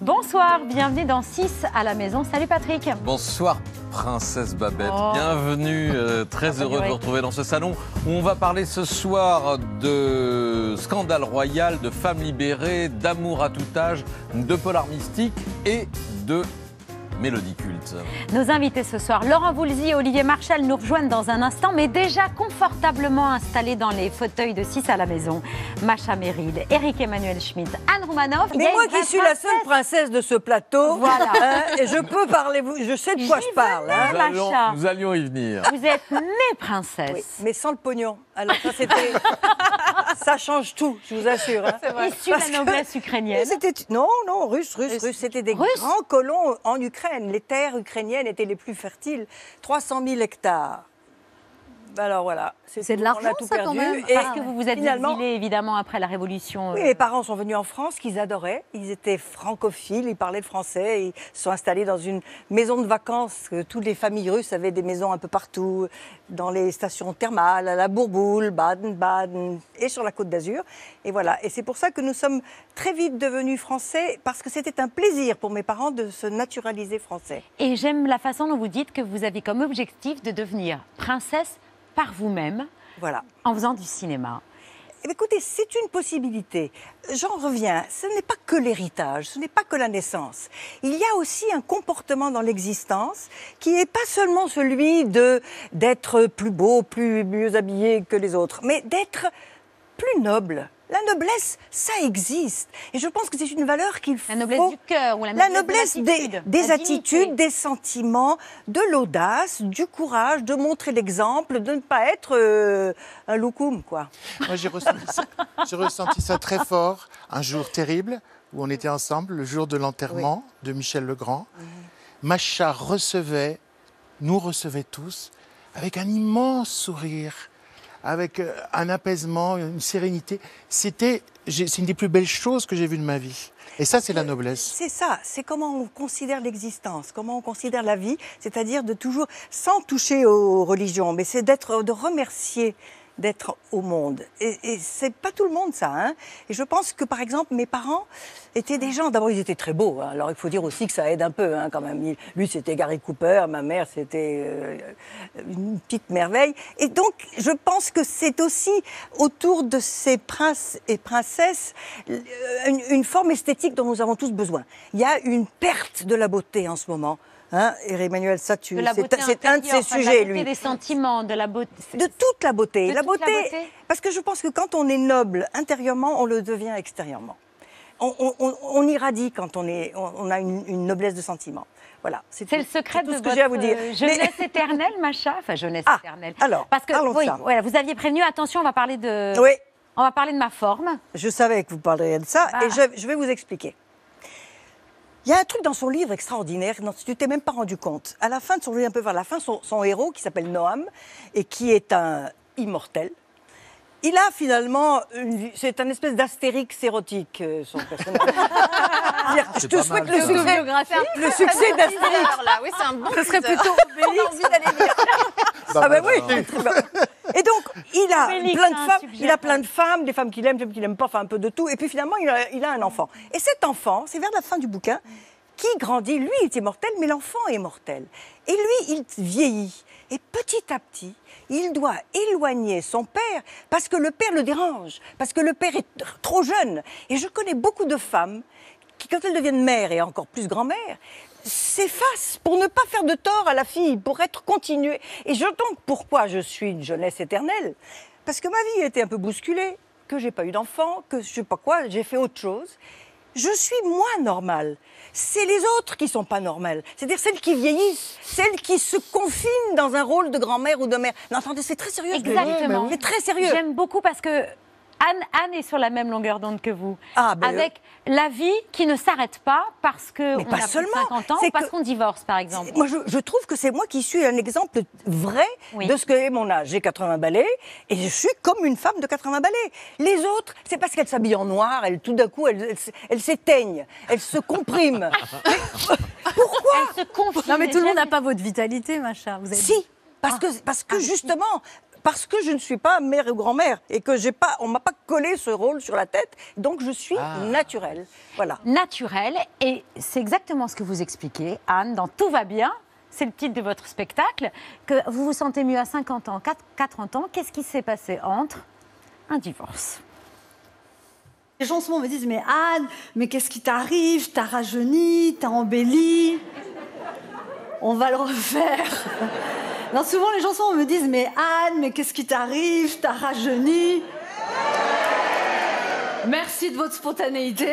Bonsoir, bienvenue dans 6 à la maison. Salut Patrick. Bonsoir Princesse Babette, Oh. bienvenue, euh, très Bienvenue, heureux de vous retrouver dans ce salon où on va parler ce soir de scandale royal, de femmes libérées, d'amour à tout âge, de polar mystique et de mélodie culte. Nos invités ce soir, Laurent Voulzy et Olivier Marchal nous rejoignent dans un instant, mais déjà confortablement installés dans les fauteuils de 6 à la maison. Macha Merrill, Eric Emmanuel Schmitt, Anne y Mais moi qui suis la seule princesse. de ce plateau, Voilà. hein, et je peux parler, je sais de quoi je parle. hein. Nous allions, nous allions y venir. Vous êtes née princesse. Oui, mais sans le pognon. Alors ça, c'était, ça change tout, je vous assure. hein. Issue de la noblesse ukrainienne. C'était non, non, russe, russe, russe. C'était des Russe grands colons en Ukraine. Les terres ukrainiennes étaient les plus fertiles, 300 000 hectares. Alors voilà, C'est de l'argent, tout ça, quand perdu. même. Et Parce que vous vous êtes finalement, exilé évidemment après la Révolution. Oui, euh, mes parents sont venus en France, qu'ils adoraient. Ils étaient francophiles, ils parlaient le français. Ils se sont installés dans une maison de vacances. que Toutes les familles russes avaient des maisons un peu partout, dans les stations thermales, à la Bourboule, Baden-Baden et sur la Côte d'Azur. Et voilà. Et c'est pour ça que nous sommes très vite devenus français, parce que c'était un plaisir pour mes parents de se naturaliser français. Et j'aime la façon dont vous dites que vous avez comme objectif de devenir princesse par vous-même Voilà. en faisant du cinéma. Eh Écoutez, c'est une possibilité. J'en reviens, ce n'est pas que l'héritage, ce n'est pas que la naissance. Il y a aussi un comportement dans l'existence qui n'est pas seulement celui de d'être plus beau, plus mieux habillé que les autres, mais d'être plus noble. La noblesse, ça existe. Et je pense que c'est une valeur qu'il faut... La noblesse du cœur ou la La noblesse, noblesse de des, la attitudes, des sentiments, de l'audace, du courage, de montrer l'exemple, de ne pas être euh, un loukoum, quoi. Moi, j'ai ressenti, ça- j'ai ressenti ça très fort. Un jour terrible où on était ensemble, le jour de l'enterrement de Michel Legrand. Macha recevait, nous recevait tous, avec un immense sourire, avec euh, un apaisement, une sérénité. C'était, c'est une des plus belles choses que j'ai vues de ma vie. Et ça, c'est la noblesse. C'est ça, c'est comment on considère l'existence, comment on considère la vie, c'est-à-dire de toujours, sans toucher aux religions, mais c'est d'être, de remercier d'être au monde. Et, c'est pas tout le monde ça. Hein et je pense que par exemple mes parents étaient des gens. D'abord ils étaient très beaux. hein. Alors il faut dire aussi que ça aide un peu hein, quand même. Lui c'était Gary Cooper, ma mère c'était euh, une petite merveille. Et donc je pense que c'est aussi autour de ces princes et princesses euh, une forme esthétique dont nous avons tous besoin. Il y a une perte de la beauté en ce moment. Hein, et Emmanuel, ça, tu, la c'est un de ses de la sujets, beauté lui. des sentiments, de la beauté. De toute la beauté. De la, la beauté Parce que je pense que quand on est noble intérieurement, on le devient extérieurement. On, on- on- on irradie quand on, est, on, a une, une noblesse de sentiment. Voilà. C'est le secret tout de ce que votre j'ai à vous dire. Mais- jeunesse éternelle, Macha. Enfin, jeunesse Ah, éternelle. alors, Parce que oui, voilà, vous aviez prévenu. Attention, on va parler de. Oui, On va parler de ma forme. je savais que vous parleriez de ça et je, je vais vous expliquer. Il y a un truc dans son livre extraordinaire dont tu t'es même pas rendu compte. À la fin de son livre, un peu vers la fin, son, son héros, qui s'appelle Noam, et qui est un immortel, il a finalement, une vie- c'est un espèce d'astérix érotique, euh, son personnage. Je te souhaite le succès, le succès d'Astérix. oui, c'est un bon Ce serait plutôt On a envie d'aller lire. Ah ben oui. très bien. Et donc, il a Félix plein de femmes, sujet. il a plein de femmes, des femmes qu'il aime, des femmes qu'il n'aime pas, enfin un peu de tout. Et puis finalement, il a, il a un enfant. Et cet enfant, c'est vers la fin du bouquin, qui grandit. Lui, il est immortel, mais l'enfant est mortel. Et lui, il vieillit. Et petit à petit, il doit éloigner son père parce que le père le dérange, parce que le père est tr- trop jeune. Et je connais beaucoup de femmes qui, quand elles deviennent mères et encore plus grand-mères, s'effacent pour ne pas faire de tort à la fille, pour être continuée. Et je donc pourquoi je suis une jeunesse éternelle? Parce que ma vie a été un peu bousculée, que j'ai pas eu d'enfant, que je sais pas quoi, j'ai fait autre chose. Je suis moins normale. C'est les autres qui sont pas normales. C'est-à-dire celles qui vieillissent, celles qui se confinent dans un rôle de grand-mère ou de mère. Non, attendez, c'est très sérieux. Exactement. C'est très sérieux. J'aime beaucoup parce que Anne, Anne est sur la même longueur d'onde que vous. Ah, ben, avec la vie qui ne s'arrête pas parce que Mais on pas a plus de seulement. 50 ans parce qu'on divorce, par exemple. Moi, je, je trouve que c'est moi qui suis un exemple vrai Oui. de ce que est mon âge. J'ai 80 balais et je suis comme une femme de 80 balais. Les autres, c'est parce qu'elles s'habillent en noir, elles, tout d'un coup, elles, elles, elles s'éteignent, elles se compriment. Mais pourquoi Elle se confie. Non, mais tout le monde n'a pas votre vitalité, Macha. Vous avez Si, parce que, parce que justement, parce que je ne suis pas mère ou grand-mère et que j'ai pas, on m'a pas collé ce rôle sur la tête. Donc je suis Ah. naturelle. Voilà. Naturel. Et c'est exactement ce que vous expliquez, Anne, dans Tout va bien. C'est le titre de votre spectacle. Que vous vous sentez mieux à 50 ans, 4 40 ans. Qu'est-ce qui s'est passé entre un divorce? Les gens souvent me disent Mais Anne, mais qu'est-ce qui t'arrive? T'as rajeuni, t'as embelli. On va le refaire. Non, souvent les gens souvent me disent Mais Anne, mais qu'est-ce qui t'arrive? T'as rajeuni. Merci de votre spontanéité.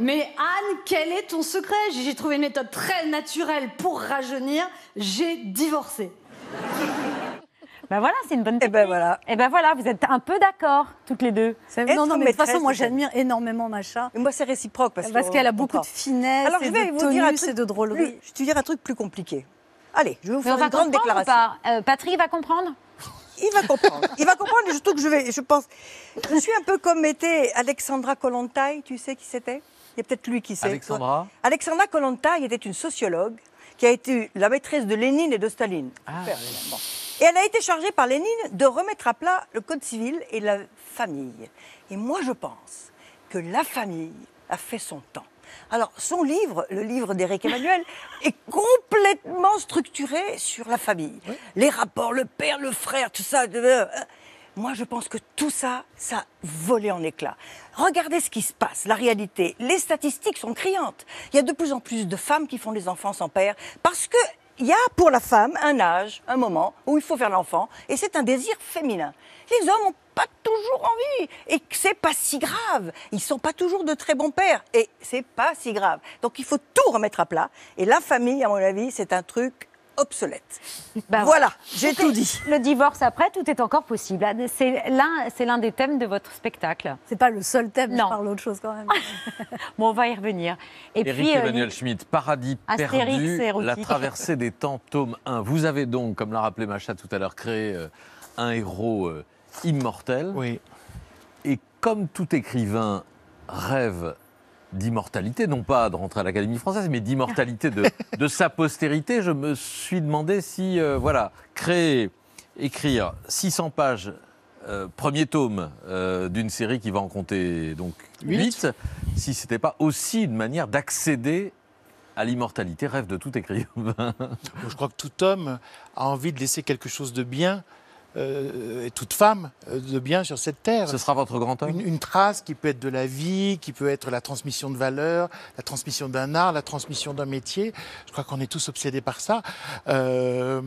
Mais Anne, quel est ton secret? J'ai trouvé une méthode très naturelle pour rajeunir. J'ai divorcé. Ben voilà, c'est une bonne Et technique. ben voilà. Et ben voilà, vous êtes un peu d'accord, toutes les deux. Être Non, non, mais de toute façon, moi j'admire énormément Macha. Et moi, c'est réciproque parce, qu'elle a beaucoup de finesse, Alors, et je vais de vous dire un truc et de drôlerie. plus- Je vais te dire un truc plus compliqué. Allez, je vais vous faire une grande ou déclaration. pas Euh, Patrick va comprendre Il va comprendre. Il va comprendre, et surtout que je vais, je pense, je suis un peu comme était Alexandra Kollontai, tu sais qui c'était? Il y a peut-être lui qui sait. Alexandra? Alexandra Kollontai était une sociologue qui a été la maîtresse de Lénine et de Staline. Super, bon. Et elle a été chargée par Lénine de remettre à plat le code civil et la famille. Et moi, je pense que la famille a fait son temps. Alors, son livre, le livre d'Éric Emmanuel, est complètement structuré sur la famille. Les rapports, le père, le frère, tout ça. euh, Moi, je pense que tout ça, ça a volé en éclats. Regardez ce qui se passe, la réalité. Les statistiques sont criantes. Il y a de plus en plus de femmes qui font des enfants sans père parce que il y a pour la femme un âge, un moment où il faut faire l'enfant et c'est un désir féminin. Les hommes n'ont pas toujours envie et c'est pas si grave. Ils sont pas toujours de très bons pères et c'est pas si grave. Donc il faut tout remettre à plat et la famille, à mon avis, c'est un truc obsolète. Bah voilà, j'ai Tout dit. Le divorce après, tout est encore possible. C'est l'un, c'est l'un des thèmes de votre spectacle. C'est pas le seul thème, Non. je parle d'autre chose quand même. Bon, on va y revenir. Et Éric puis, euh, Emmanuel Schmitt, Paradis Astérix perdu, la traversée des temps, tome 1. Vous avez donc, comme l'a rappelé Macha tout à l'heure, créé euh, un héros euh, immortel. Oui. Et comme tout écrivain rêve d'immortalité, non pas de rentrer à l'Académie française, mais d'immortalité de, de sa postérité, je me suis demandé si, euh, voilà, créer, écrire 600 pages, euh, premier tome euh, d'une série qui va en compter donc Huit. 8, si c'était pas aussi une manière d'accéder à l'immortalité, rêve de tout écrivain. Je crois que tout homme a envie de laisser quelque chose de bien, euh, et toute femme euh, de bien sur cette terre. Ce sera votre grand homme Une, une trace qui peut être de la vie, qui peut être la transmission de valeurs, la transmission d'un art, la transmission d'un métier. Je crois qu'on est tous obsédés par ça. Euh,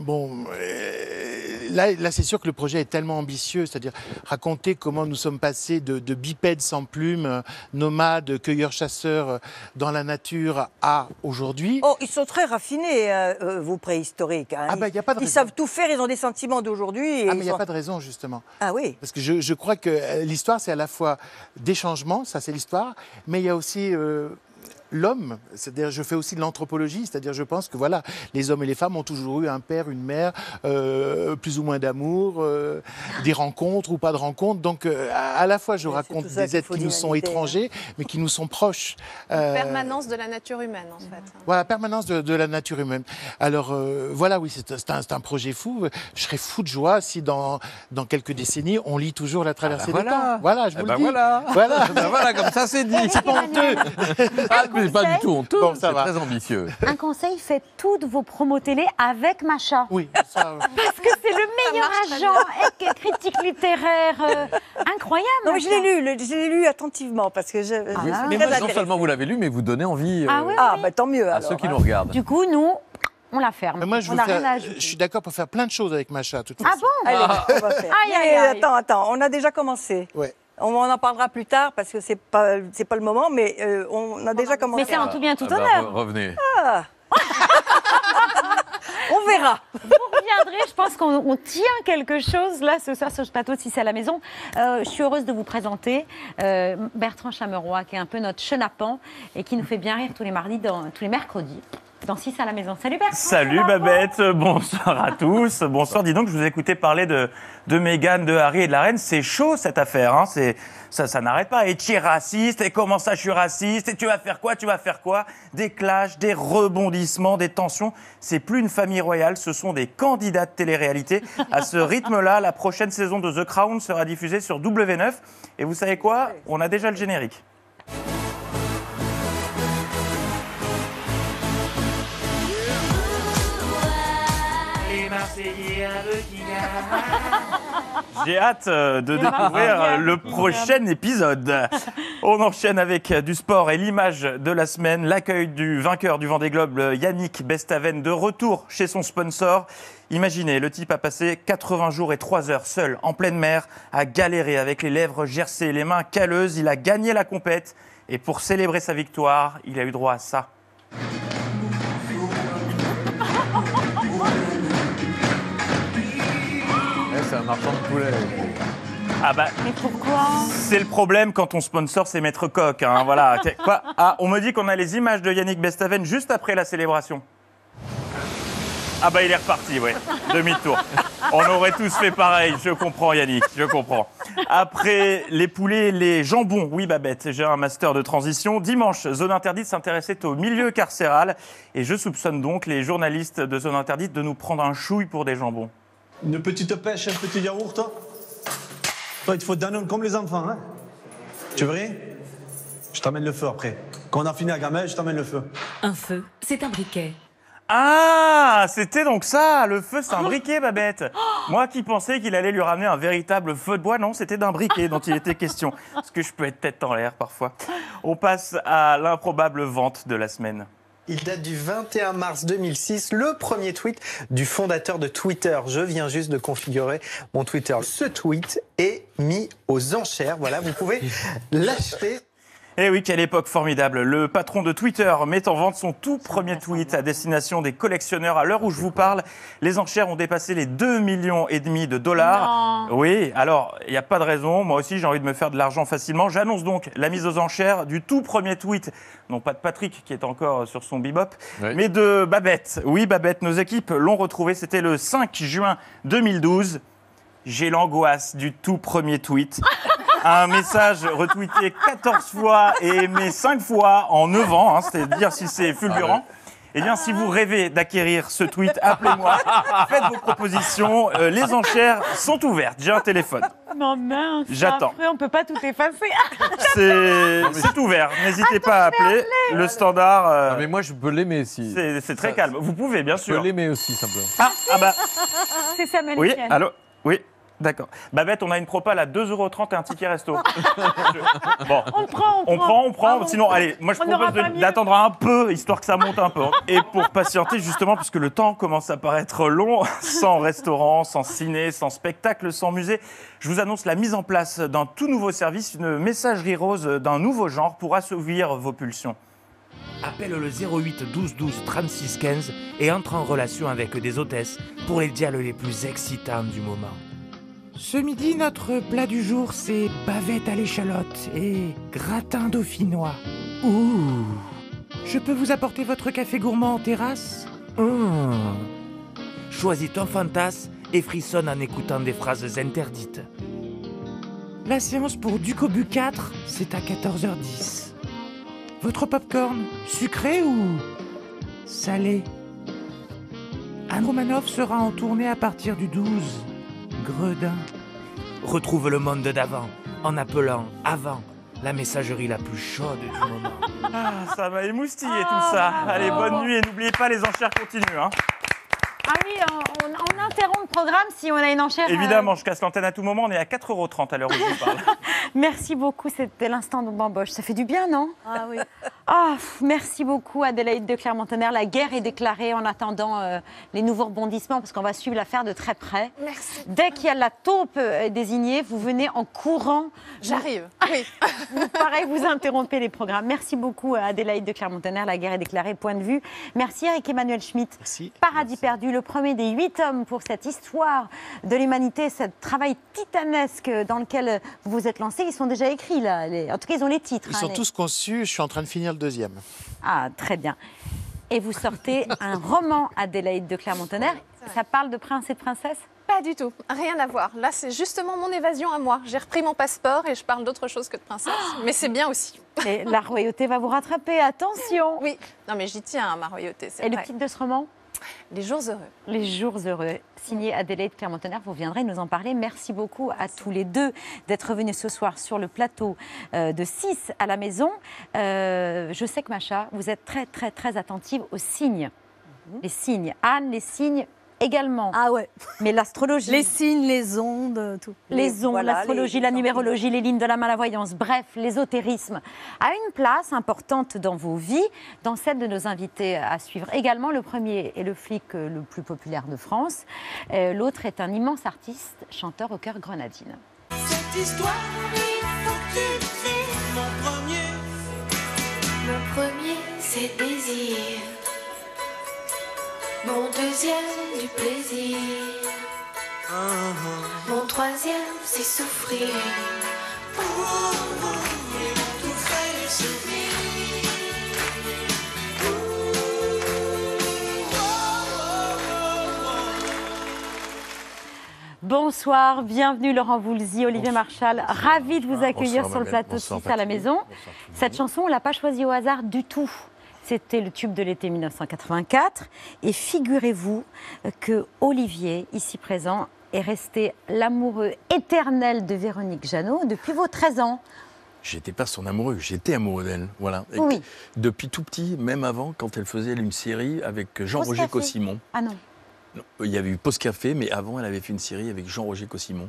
bon, euh, là, là c'est sûr que le projet est tellement ambitieux, c'est-à-dire raconter comment nous sommes passés de, de bipèdes sans plumes, euh, nomades, cueilleurs-chasseurs euh, dans la nature à aujourd'hui. Oh, ils sont très raffinés, euh, euh, vos préhistoriques. hein. Ah bah, Ils- y a pas de Ils raison. savent tout faire, ils ont des sentiments d'aujourd'hui. Ah, mais il n'y a sont- pas de raison, justement. Ah oui. Parce que je, je crois que euh, l'histoire, c'est à la fois des changements, ça c'est l'histoire, mais il y a aussi euh, l'homme. C'est-à-dire, je fais aussi de l'anthropologie, c'est-à-dire, je pense que voilà, les hommes et les femmes ont toujours eu un père, une mère, euh, plus ou moins d'amour, euh, des rencontres ou pas de rencontres. Donc, euh, à, la fois, je raconte des êtres qui nous sont hein. étrangers, mais qui nous sont proches. Euh, Permanence de la nature humaine, en fait. voilà, permanence de, de la nature humaine. Alors euh, voilà, oui, c'est un, projet fou. Je serais fou de joie si dans, dans quelques décennies, on lit toujours la traversée Ah bah des voilà. temps. Voilà, je Eh vous ben le dis. voilà. Voilà. Ben voilà, comme ça c'est dit. C'est pas honteux. Ah, mais pas du conseil tout honteux, Bon, c'est très ambitieux. Un conseil, faites toutes vos promos télé avec Macha. Oui, ça, euh, Parce que c'est le meilleur agent, et critique littéraire, euh, incroyable. Non, je l'ai lu, je l'ai lu attentivement parce que je. suis mais moi, non seulement vous l'avez lu, mais vous donnez envie euh, Ah oui, Ah, oui. bah tant mieux. à alors, ceux qui hein. nous regardent. Du coup, nous, on la ferme. mais moi, je, on faire- rien à ajouter. je suis d'accord pour faire plein de choses avec Macha. de toute Ah façon. bon? Allez, on va faire. Aïe, aïe, Mais aïe. Attends, attends, on a déjà commencé. Ouais. On en parlera plus tard parce que c'est pas c'est pas le moment, mais euh, on a déjà commencé. Mais c'est en tout bien, tout Ah bah, honneur. re- revenez. On verra. Vous reviendrez, je pense qu'on on tient quelque chose là ce soir sur ce plateau de 6 à la maison. Euh, je suis heureuse de vous présenter euh, Bertrand Chameroy, qui est un peu notre chenapan et qui nous fait bien rire tous les mardis, dans, tous les mercredis dans 6 à la maison. Salut Bertrand. Salut Babette, bonsoir à tous. Bonsoir, dis donc, je vous ai écouté parler de, de Meghan, de Harry et de la reine. C'est chaud cette affaire, hein. C'est, ça, ça n'arrête pas. Et tu es raciste, et comment ça je suis raciste, et tu vas faire quoi, tu vas faire quoi? Des clashs, des rebondissements, des tensions. C'est plus une famille royale, ce sont des candidats de télé-réalité. À ce rythme-là, la prochaine saison de The Crown sera diffusée sur W9. Et vous savez quoi? On a déjà le générique. J'ai hâte euh, de découvrir euh, le prochain épisode. On enchaîne avec du sport et l'image de la semaine, l'accueil du vainqueur du Vendée Globe, Yannick Bestaven, de retour chez son sponsor. Imaginez, le type a passé 80 jours et 3 heures seul en pleine mer, à galérer avec les lèvres gercées, les mains calleuses. Il a gagné la compète et pour célébrer sa victoire, il a eu droit à ça. Marchand de poulet. Ah bah, Mais pourquoi? C'est le problème quand on sponsor c'est Maître Coq. hein, voilà. Quoi? Ah, on me dit qu'on a les images de Yannick Bestaven juste après la célébration. Ah bah il est reparti, ouais. Demi-tour. On aurait tous fait pareil. Je comprends Yannick, je comprends. Après les poulets, les jambons. Oui Babette, j'ai un master de transition. Dimanche, Zone Interdite s'intéressait au milieu carcéral. Et je soupçonne donc les journalistes de Zone Interdite de nous prendre un chouille pour des jambons. Une petite pêche, un petit yaourt, toi Toi, il te faut Danone comme les enfants, hein Tu veux rien? Je t'amène le feu après. Quand on a fini à gamelle, je t'amène le feu. Un feu, c'est un briquet. Ah, c'était donc ça, le feu c'est un briquet, Babette. Moi qui pensais qu'il allait lui ramener un véritable feu de bois, non, c'était d'un briquet dont il était question. Parce que je peux être tête en l'air parfois. On passe à l'improbable vente de la semaine. Il date du 21 mars 2006, le premier tweet du fondateur de Twitter. Je viens juste de configurer mon Twitter. Ce tweet est mis aux enchères. Voilà, vous pouvez l'acheter. Eh oui, quelle époque formidable. Le patron de Twitter met en vente son tout premier tweet à destination des collectionneurs. À l'heure où je vous parle, les enchères ont dépassé les 2 millions et demi de dollars. Oui, alors, il n'y a pas de raison. Moi aussi, j'ai envie de me faire de l'argent facilement. J'annonce donc la mise aux enchères du tout premier tweet. Non pas de Patrick, qui est encore sur son bebop, Oui. mais de Babette. Oui, Babette, nos équipes l'ont retrouvé. C'était le 5 juin 2012. J'ai l'angoisse du tout premier tweet. Un message retweeté 14 fois et aimé 5 fois en 9 ans, hein, c'est-à-dire si c'est fulgurant. Eh bien, si vous rêvez d'acquérir ce tweet, appelez-moi, faites vos propositions. Euh, les enchères sont ouvertes. J'ai un téléphone. Non, mince. J'attends. Après, on peut pas tout effacer. C'est c'est ouvert. N'hésitez pas à appeler. Le standard, euh, Ah, mais moi, je peux l'aimer si. c'est c'est très ça- calme. Vous pouvez, bien Je peux sûr. l'aimer aussi, simplement. Ah, ah bah, C'est Samuel oui, allô? Oui, d'accord. Babette, on a une propale à 2,30€ et un ticket resto. Je- Bon. On prend, on, On prend, on prend. On Sinon, prend. allez, moi je On n'aura propose pas de- mieux. d'attendre un peu, histoire que ça monte un peu. Et pour patienter, justement, puisque le temps commence à paraître long, sans restaurant, sans ciné, sans spectacle, sans musée, je vous annonce la mise en place d'un tout nouveau service, une messagerie rose d'un nouveau genre pour assouvir vos pulsions. Appelle le 08 12 12 36 15 et entre en relation avec des hôtesses pour les dialogues les plus excitants du moment. Ce midi, notre plat du jour, c'est bavette à l'échalote et gratin dauphinois. Ouh Je peux vous apporter votre café gourmand en terrasse? Hum. Choisis ton fantasme et frissonne en écoutant des phrases interdites. La séance pour Ducobu 4, c'est à 14h10. Votre popcorn, sucré ou salé? Anne sera en tournée à partir du 12. Gredin. Retrouve le monde d'avant en appelant avant la messagerie la plus chaude du moment. Ah, ça m'a émoustillé tout ça. Allez, bonne nuit et n'oubliez pas, les enchères continuent. hein. Ah oui, on, on- on interrompt le programme si on a une enchère. euh, Évidemment, je casse l'antenne à tout moment. On est à 4,30€ à l'heure où je vous parle. Merci beaucoup, c'était l'instant de bamboche. Ça fait du bien, non? Ah oui. Ah, pff, merci beaucoup Adélaïde de Clermont-Tonnerre. La guerre est déclarée en attendant euh, les nouveaux rebondissements parce qu'on va suivre l'affaire de très près. Merci. Dès qu'il y a la taupe euh, désignée, vous venez en courant. J'arrive. Oui. Vous, pareil, vous interrompez les programmes. Merci beaucoup Adélaïde de Clermont-Tonnerre. La guerre est déclarée, point de vue. Merci Eric Emmanuel Schmitt. Merci. Paradis perdu, le premier des huit hommes pour cette histoire de l'humanité, ce travail titanesque dans lequel vous vous êtes lancé. Ils sont déjà écrits là. Les- En tout cas, ils ont les titres. Ils hein, sont les- tous conçus, je suis en train de finir le deuxième. Ah, très bien. Et vous sortez un roman, Adélaïde de Clermont-Tonnerre. Ça parle de prince et de princesse? Pas du tout, rien à voir. Là, c'est justement mon évasion à moi. J'ai repris mon passeport et je parle d'autre chose que de princesse. Mais c'est bien aussi. Et la royauté va vous rattraper, attention Oui, non mais j'y tiens à ma royauté, c'est Et le titre de ce roman? Les jours heureux. Les jours heureux, signé Adélaïde Clermont-Tonnerre. Vous viendrez nous en parler. Merci beaucoup à tous les deux d'être venus ce soir sur le plateau euh, de 6 à la maison. Euh, je sais que Macha, vous êtes très, très, très attentive aux signes. Les signes. Anne, les signes également. Ah ouais. Mais l'astrologie. Les signes, les ondes, tout. Les ondes, l'astrologie, la numérologie, les lignes de la main, la voyance, bref, l'ésotérisme a une place importante dans vos vies, dans celle de nos invités à suivre. Également, le premier est le flic euh, le plus populaire de France. Euh, L'autre est un immense artiste, chanteur au cœur grenadine. Cette histoire, il faut que tu le vives, mon premier. Mon premier, c'est désir. Mon deuxième, du plaisir. Mon troisième, c'est souffrir. Oh, oh, tout fait souvenirs. Bonsoir, bienvenue Laurent Voulzy, Olivier Marchal. Ravi de vous accueillir Bonsoir, sur le plateau 6 à la maison. Bonsoir, Cette chanson, on ne l'a pas choisie au hasard du tout. C'était le tube de l'été 1984. Et figurez-vous que Olivier, ici présent, est resté l'amoureux éternel de Véronique Jeannot depuis vos 13 ans. J'étais pas son amoureux, j'étais amoureux d'elle. Voilà. Et Oui. Depuis tout petit, même avant, quand elle faisait une série avec Jean-Roger. Cosimon. Ah non. Non, Il y avait eu Pause Café, mais avant, elle avait fait une série avec Jean-Roger Cosimon.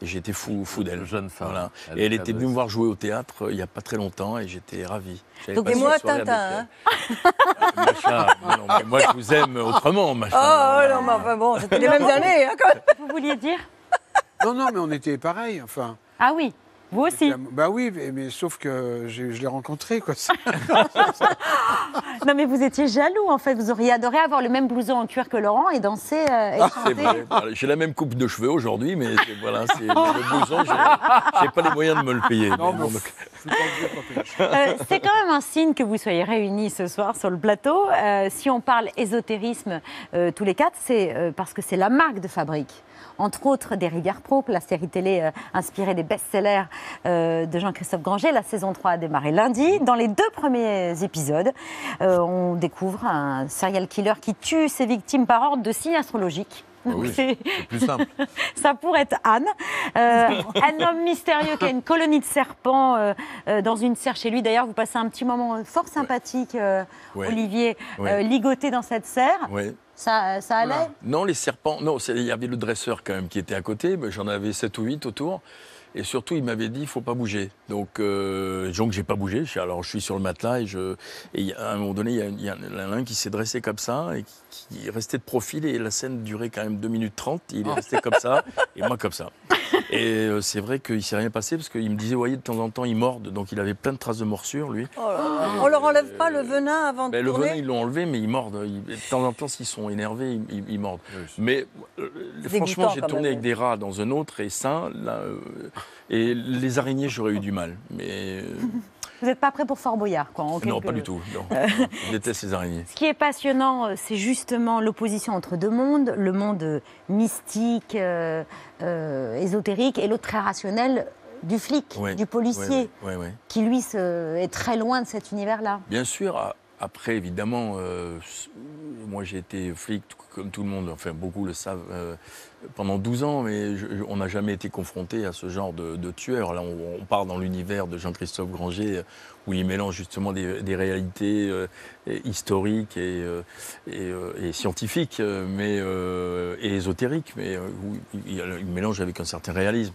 Et j'étais fou, fou d'elle. jeune femme. Voilà. Elle Et elle était venue me voir jouer au théâtre euh, il n'y a pas très longtemps et j'étais ravi. Donc, et moi, Tintin, elle. Macha, non, mais moi, je vous aime autrement, Macha. Oh, non, mais enfin bon, c'était les mêmes années. hein, quand même. Vous vouliez dire? Non, non, mais on était pareil, enfin. Ah oui, vous aussi. Bah oui, mais, mais sauf que je l'ai rencontré, quoi. Non mais vous étiez jaloux en fait. Vous auriez adoré avoir le même blouson en cuir que Laurent et danser euh, et Ah, chanter. J'ai la même coupe de cheveux aujourd'hui, mais c'est- voilà, c'est le blouson, j'ai pas les moyens de me le payer. Non, Mais bon, donc- Euh, c'est quand même un signe que vous soyez réunis ce soir sur le plateau. Euh, si on parle ésotérisme euh, tous les quatre, c'est euh, parce que c'est la marque de fabrique. Entre autres, des Rivières Propres, la série télé euh, inspirée des best-sellers euh, de Jean-Christophe Granger. La saison 3 a démarré lundi. Dans les deux premiers épisodes, euh, on découvre un serial killer qui tue ses victimes par ordre de signes astrologiques. Ah oui, c'est- plus simple. ça pourrait être Anne. Euh, un homme mystérieux qui a une colonie de serpents euh, euh, dans une serre chez lui. D'ailleurs, vous passez un petit moment fort sympathique, Ouais. Olivier, Ouais. ligoté dans cette serre. Ouais. Ça, allait Non, les serpents, non, il y avait le dresseur quand même qui était à côté, mais j'en avais 7 ou 8 autour. Et surtout, il m'avait dit, il faut pas bouger. Donc, euh, donc j'ai pas bougé. Alors, je suis sur le matelas et, je, et à un moment donné, il y a, il y a l'un qui s'est dressé comme ça et qui, qui est resté de profil. Et la scène durait quand même 2 minutes 30. Il est resté comme ça et moi comme ça. Et euh, c'est vrai qu'il s'est rien passé parce qu'il me disait, vous voyez, de temps en temps, il morde. Donc, il avait plein de traces de morsures, lui. Oh là là. On leur enlève pas le venin avant de Ben, le tourner venin, ils l'ont enlevé, mais ils mordent. Ils- de temps en temps, s'ils sont énervés, ils, ils- ils mordent. Mais euh, franchement, j'ai tourné même. avec des rats dans un autre et ça, là, euh, et les araignées, j'aurais eu du mal. Mais euh, Vous n'êtes pas prêt pour Fort Boyard, quoi. en non, pas du tout. non. Je déteste les araignées. Ce qui est passionnant, euh, c'est justement l'opposition entre deux mondes, le monde euh, mystique, euh, euh, ésotérique, et l'autre très rationnel du flic, Ouais, du policier, ouais, ouais. qui lui se- est très loin de cet univers-là. Bien sûr. Après, évidemment, euh, moi j'ai été flic comme tout le monde, enfin beaucoup le savent, euh, pendant 12 ans, mais on n'a jamais été confronté à ce genre de, tueur. Là, on, part dans l'univers de Jean-Christophe Granger, où il mélange justement des, des réalités euh, historiques et, euh, et, euh, et scientifiques, mais, euh, et ésotériques, mais euh, où il, il mélange avec un certain réalisme.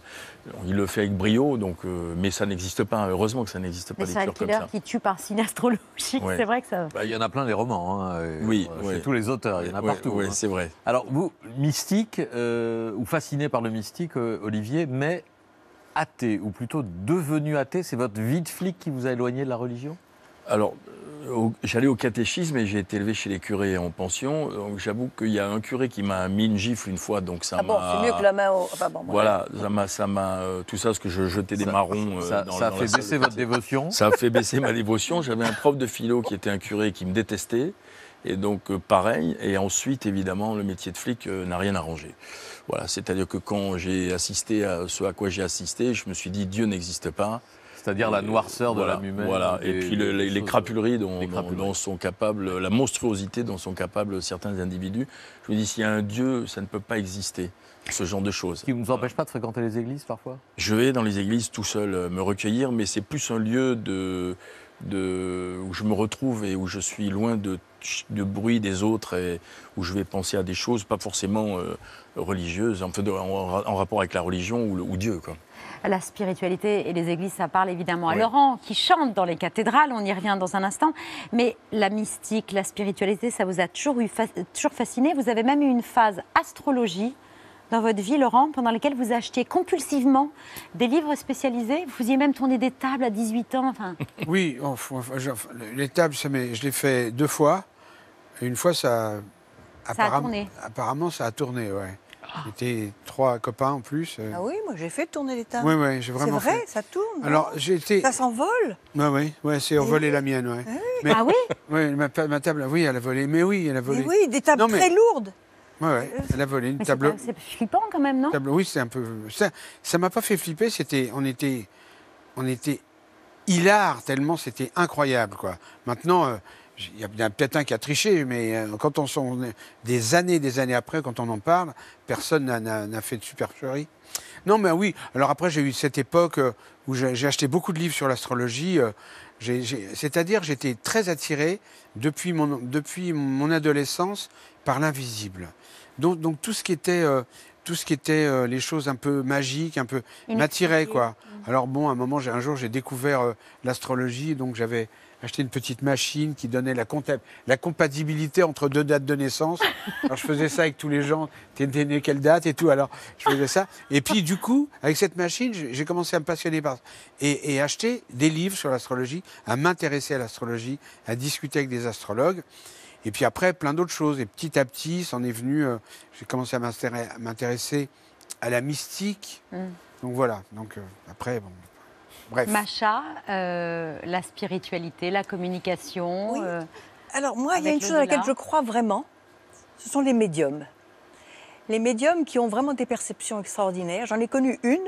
Il le fait avec brio, donc, euh, mais ça n'existe pas. Heureusement que ça n'existe pas Mais des c'est un comme killer ça. qui tue par signe astrologique, Ouais. c'est vrai que ça... Bah, Il y en a plein les romans, hein, et, Oui, euh, ouais. chez tous les auteurs, il y en a Ouais, partout. ouais, hein. c'est vrai. Alors, vous, mystique, euh, ou fasciné par le mystique, euh, Olivier, mais athée, ou plutôt devenu athée, c'est votre vie de flic qui vous a éloigné de la religion? Alors, euh, j'allais au catéchisme et j'ai été élevé chez les curés en pension. Donc, j'avoue qu'il y a un curé qui m'a mis une gifle une fois, donc ça Ah bon, m'a. c'est mieux que la main au. Enfin bon, Voilà, ça m'a, ça m'a, euh, tout ça, parce que je jetais des Ça- marrons. euh, ça- dans- ça a dans fait baisser votre dévotion Ça a fait baisser ma dévotion. J'avais un prof de philo qui était un curé qui me détestait. Et donc, euh, pareil. Et ensuite, évidemment, le métier de flic euh, n'a rien arrangé. Voilà, c'est-à-dire que quand j'ai assisté à ce à quoi j'ai assisté, je me suis dit Dieu n'existe pas. C'est-à-dire la noirceur de Voilà, l'âme humaine. Voilà, et, et puis le- les, crapuleries dont, les crapuleries. dont sont capables, la monstruosité dont sont capables certains individus. Je me dis, s'il y a un Dieu, ça ne peut pas exister, ce genre de choses. Qui ne nous empêche pas de fréquenter les églises parfois? Je vais dans les églises tout seul euh, me recueillir, mais c'est plus un lieu de, de- où je me retrouve et où je suis loin de, de bruit des autres et où je vais penser à des choses pas forcément euh, religieuses, en, fait, en, en rapport avec la religion ou, le- ou Dieu. Quoi. La spiritualité et les églises, ça parle évidemment à Oui. Laurent, qui chante dans les cathédrales, on y revient dans un instant. Mais la mystique, la spiritualité, ça vous a toujours, eu toujours fasciné? Vous avez même eu une phase astrologie dans votre vie, Laurent, pendant laquelle vous achetiez compulsivement des livres spécialisés. Vous faisiez même tourner des tables à 18 ans. Enfin, Oui, je- les tables, ça je l'ai fait deux fois. Et une fois, ça. apparemment- tourné. Apparemment, ça a tourné, ouais. On était trois copains en plus. euh. Ah oui, moi j'ai fait tourner les tables. Ouais, ouais, j'ai vraiment C'est vrai, fait. ça tourne. Alors, été. Ça s'envole? Ouais, ouais, ouais, c'est envolé la mienne, ouais. Mais- Ah oui? Ouais, ma, pa- ma table, oui, elle a volé. Mais oui, elle a volé. Mais oui, des tables Non, mais- très lourdes. Ouais, ouais, elle a volé une table. c'est flippant quand même, non? Table- oui, c'est un peu. Ça, ça m'a pas fait flipper. C'était, on était, on était hilar tellement c'était incroyable, quoi. Maintenant, euh, il y a, peut-être un qui a triché, mais euh, quand on des années, des années après, quand on en parle, personne n'a- fait de supercherie. Non, mais oui. Alors après, j'ai eu cette époque euh, où j'ai acheté beaucoup de livres sur l'astrologie. C'est-à-dire, j'étais très attiré depuis mon, depuis mon adolescence par l'invisible. Donc, donc tout ce qui était, euh, tout ce qui était euh, les choses un peu magiques, un peu m'attirait quoi. Alors bon, à un moment, un jour, j'ai découvert euh, l'astrologie, donc j'avais acheté une petite machine qui donnait la, compatibilité entre deux dates de naissance. Alors je faisais ça avec tous les gens. T'es né quelle date et tout. Alors je faisais ça. Et puis du coup, avec cette machine, j'ai j'ai commencé à me passionner par et, et acheter des livres sur l'astrologie, à m'intéresser à l'astrologie, à discuter avec des astrologues. Et puis après, plein d'autres choses. Et petit à petit, c'en est venu. euh, j'ai commencé à m'intéresser- à la mystique. Mm. Donc voilà. Donc euh, après, bon. Bref. Macha, euh, la spiritualité, la communication. Oui. euh, Alors moi, il y a une chose à laquelle je crois vraiment, ce sont les médiums. Les médiums qui ont vraiment des perceptions extraordinaires. J'en ai connu une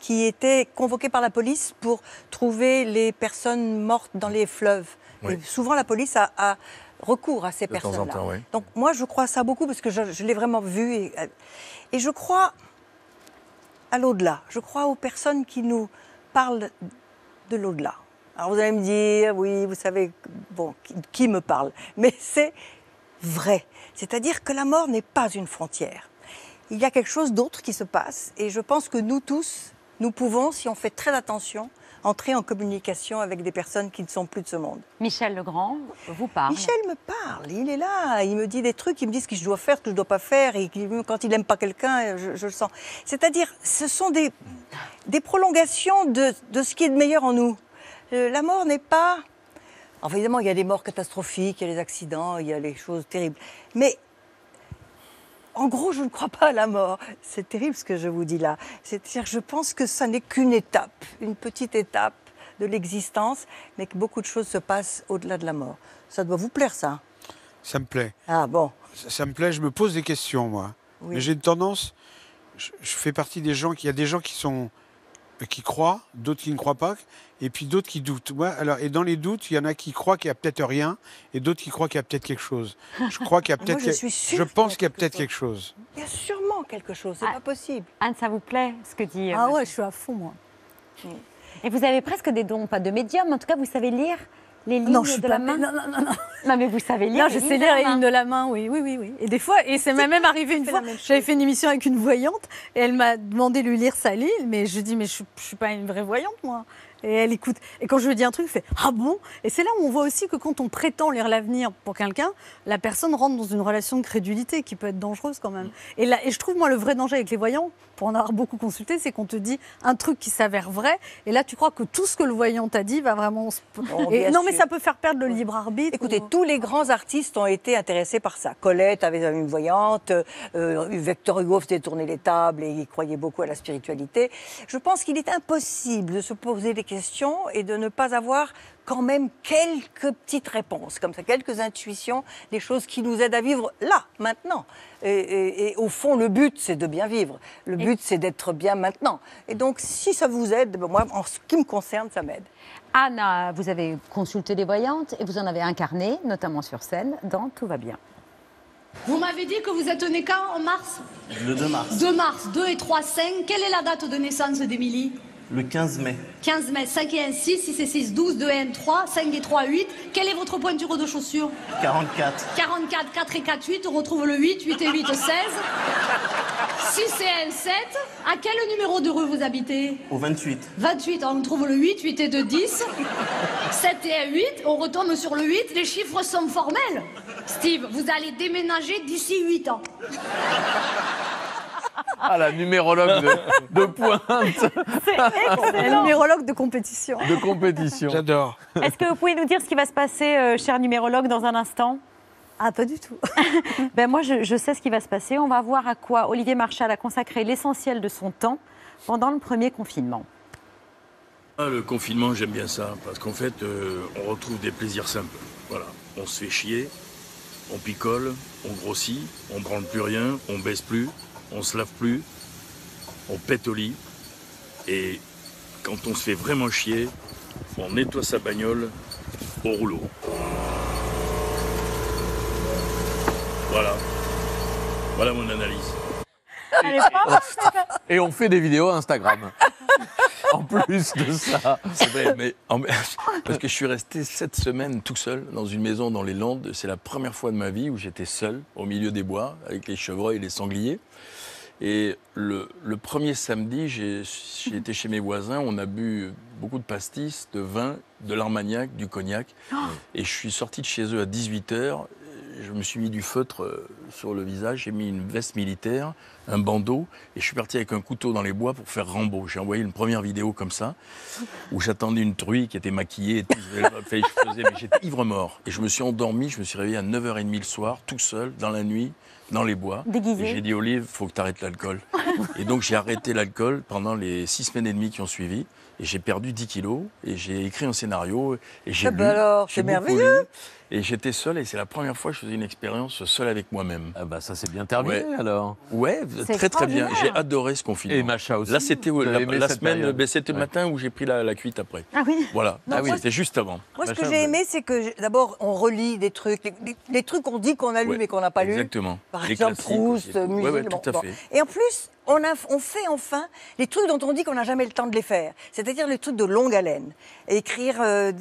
qui était convoquée par la police pour trouver les personnes mortes dans les fleuves. Oui. Et souvent, la police a, a recours à ces personnes-là. oui. Donc moi, je crois ça beaucoup parce que je, je l'ai vraiment vu. Et, euh, et je crois à l'au-delà. Je crois aux personnes qui nous parlent de l'au-delà. Alors vous allez me dire, oui, vous savez, bon, qui, qui me parle Mais c'est vrai. C'est-à-dire que la mort n'est pas une frontière. Il y a quelque chose d'autre qui se passe et je pense que nous tous, nous pouvons, si on fait très attention, entrer en communication avec des personnes qui ne sont plus de ce monde. Michel Legrand vous parle. Michel me parle, il est là, il me dit des trucs, il me dit ce que je dois faire, ce que je ne dois pas faire, et quand il n'aime pas quelqu'un, je, je le sens. C'est-à-dire, ce sont des, des prolongations de, de ce qui est de meilleur en nous. Euh, la mort n'est pas... Enfin, évidemment, il y a des morts catastrophiques, il y a les accidents, il y a les choses terribles. Mais en gros, je ne crois pas à la mort. C'est terrible ce que je vous dis là. C'est-à-dire, je pense que ça n'est qu'une étape, une petite étape de l'existence, mais que beaucoup de choses se passent au-delà de la mort. Ça doit vous plaire, ça Ça me plaît. Ah bon Ça, ça me plaît. Je me pose des questions, moi. Oui. Mais j'ai une tendance. Je, je fais partie des gens qui. Il y a des gens qui sont qui croient, d'autres qui ne croient pas, et puis d'autres qui doutent. Moi, alors, et dans les doutes, il y en a qui croient qu'il y a peut-être rien, et d'autres qui croient qu'il y a peut-être quelque chose. Je crois qu'il y a Moi, peut-être. je quel- suis sûre je qu'il y pense a qu'il y a peut-être quelque chose. Il y a sûrement quelque chose, c'est pas possible. Anne, ça vous plaît ce que dit. euh, Ah ouais, je suis à fond, moi. Et vous avez presque des dons, pas de médium, en tout cas, vous savez lire les lignes Non, je suis de la main non, non, non, non. Non, mais vous savez lire Non, je sais lire les lignes de la main, oui, oui, oui, oui. Et des fois, et c'est même arrivé une fois, j'avais fait une émission avec une voyante et elle m'a demandé de lui lire sa ligne, mais je dis mais je, je suis pas une vraie voyante moi. Et elle écoute. Et quand je lui dis un truc, elle fait ah bon? Et c'est là où on voit aussi que quand on prétend lire l'avenir pour quelqu'un, la personne rentre dans une relation de crédulité qui peut être dangereuse quand même. Et là, et je trouve moi le vrai danger avec les voyants, pour en avoir beaucoup consulté, c'est qu'on te dit un truc qui s'avère vrai, et là tu crois que tout ce que le voyant t'a dit va vraiment. se- Oh, Et- non mais ça peut faire perdre le libre arbitre. Écoutez, ou- tous les grands artistes ont été intéressés par ça. Colette avait une voyante, euh, Victor Hugo faisait tourner les tables et il croyait beaucoup à la spiritualité. Je pense qu'il est impossible de se poser des questions et de ne pas avoir quand même quelques petites réponses, comme ça, quelques intuitions, des choses qui nous aident à vivre là, maintenant. Et, et- et au fond, le but, c'est de bien vivre. Le but, c'est d'être bien maintenant. Et donc, si ça vous aide, ben, moi, en ce qui me concerne, ça m'aide. Anna, vous avez consulté des voyantes et vous en avez incarné, notamment sur scène, dans Tout va bien. Vous m'avez dit que vous êtes né quand? En mars? Le 2 mars. 2 mars, 2 et 3, 5. Quelle est la date de naissance d'Émilie? Le 15 mai. 15 mai, 5 et 1, 6, 6 et 6, 12, 2 et 1, 3, 5 et 3, 8. Quelle est votre pointure de chaussure 44. 44, 4 et 4, 8. On retrouve le 8, 8 et 8, 16. 6 et 1, 7. À quel numéro de rue vous habitez Au 28. 28, on trouve le 8, 8 et 2, 10. 7 et 1, 8, on retombe sur le 8, les chiffres sont formels. Steve, vous allez déménager d'ici 8 ans. Ah, la numérologue de, de pointe Un numérologue de compétition. de compétition. J'adore. Est-ce que vous pouvez nous dire ce qui va se passer, euh, cher numérologue, dans un instant? Ah, pas du tout. ben moi, je, je sais ce qui va se passer. On va voir à quoi Olivier Marchal a consacré l'essentiel de son temps pendant le premier confinement. Ah, le confinement, j'aime bien ça, parce qu'en fait, euh, on retrouve des plaisirs simples. Voilà, on se fait chier, on picole, on grossit, on branle plus rien, on baisse plus, on se lave plus, on pète au lit. Et quand on se fait vraiment chier, on nettoie sa bagnole au rouleau. Voilà. Voilà mon analyse. Et on fait des vidéos Instagram. en plus de ça. C'est vrai, mais en- parce que je suis resté sept semaines tout seul dans une maison dans les Landes. C'est la première fois de ma vie où j'étais seul au milieu des bois avec les chevreuils et les sangliers. Et le, le premier samedi, j'ai j'ai été chez mes voisins. On a bu beaucoup de pastis, de vin, de l'armagnac, du cognac. Et je suis sorti de chez eux à 18h. Je me suis mis du feutre euh, sur le visage, j'ai mis une veste militaire, un bandeau, et je suis parti avec un couteau dans les bois pour faire Rambo. J'ai envoyé une première vidéo comme ça, où j'attendais une truie qui était maquillée, et tout. Je faisais- mais j'étais ivre-mort. Et je me suis endormi, je me suis réveillé à 9h30 le soir, tout seul, dans la nuit, dans les bois. Déguisé. Et j'ai dit, Olive, faut que tu arrêtes l'alcool. et donc j'ai arrêté l'alcool pendant les six semaines et demie qui ont suivi. Et j'ai perdu 10 kilos. Et j'ai écrit un scénario. Et j'ai Ah lu. bah alors, c'est merveilleux. lu. Et j'étais seul. Et c'est la première fois que je faisais une expérience seul avec moi-même. Ah bah ça c'est bien terminé Ouais. alors. Ouais, très très bien. J'ai adoré ce confinement. Et Macha aussi. Là, c'était la, la semaine, ben, c'était le Ouais. matin où j'ai pris la, la cuite après. Ah oui Voilà. Non, ah oui, c'était juste avant. Moi, ce que j'ai aimé, c'est que d'abord, on relit des trucs, les, les- les trucs qu'on dit qu'on a lus Ouais, mais qu'on n'a pas lus. Exactement. Par Les exemple, Proust, aussi. Musil. Ouais, ouais, bon, tout à bon. fait. Et en plus, on, a, on fait enfin les trucs dont on dit qu'on n'a jamais le temps de les faire. C'est-à-dire les trucs de longue haleine. Écrire euh,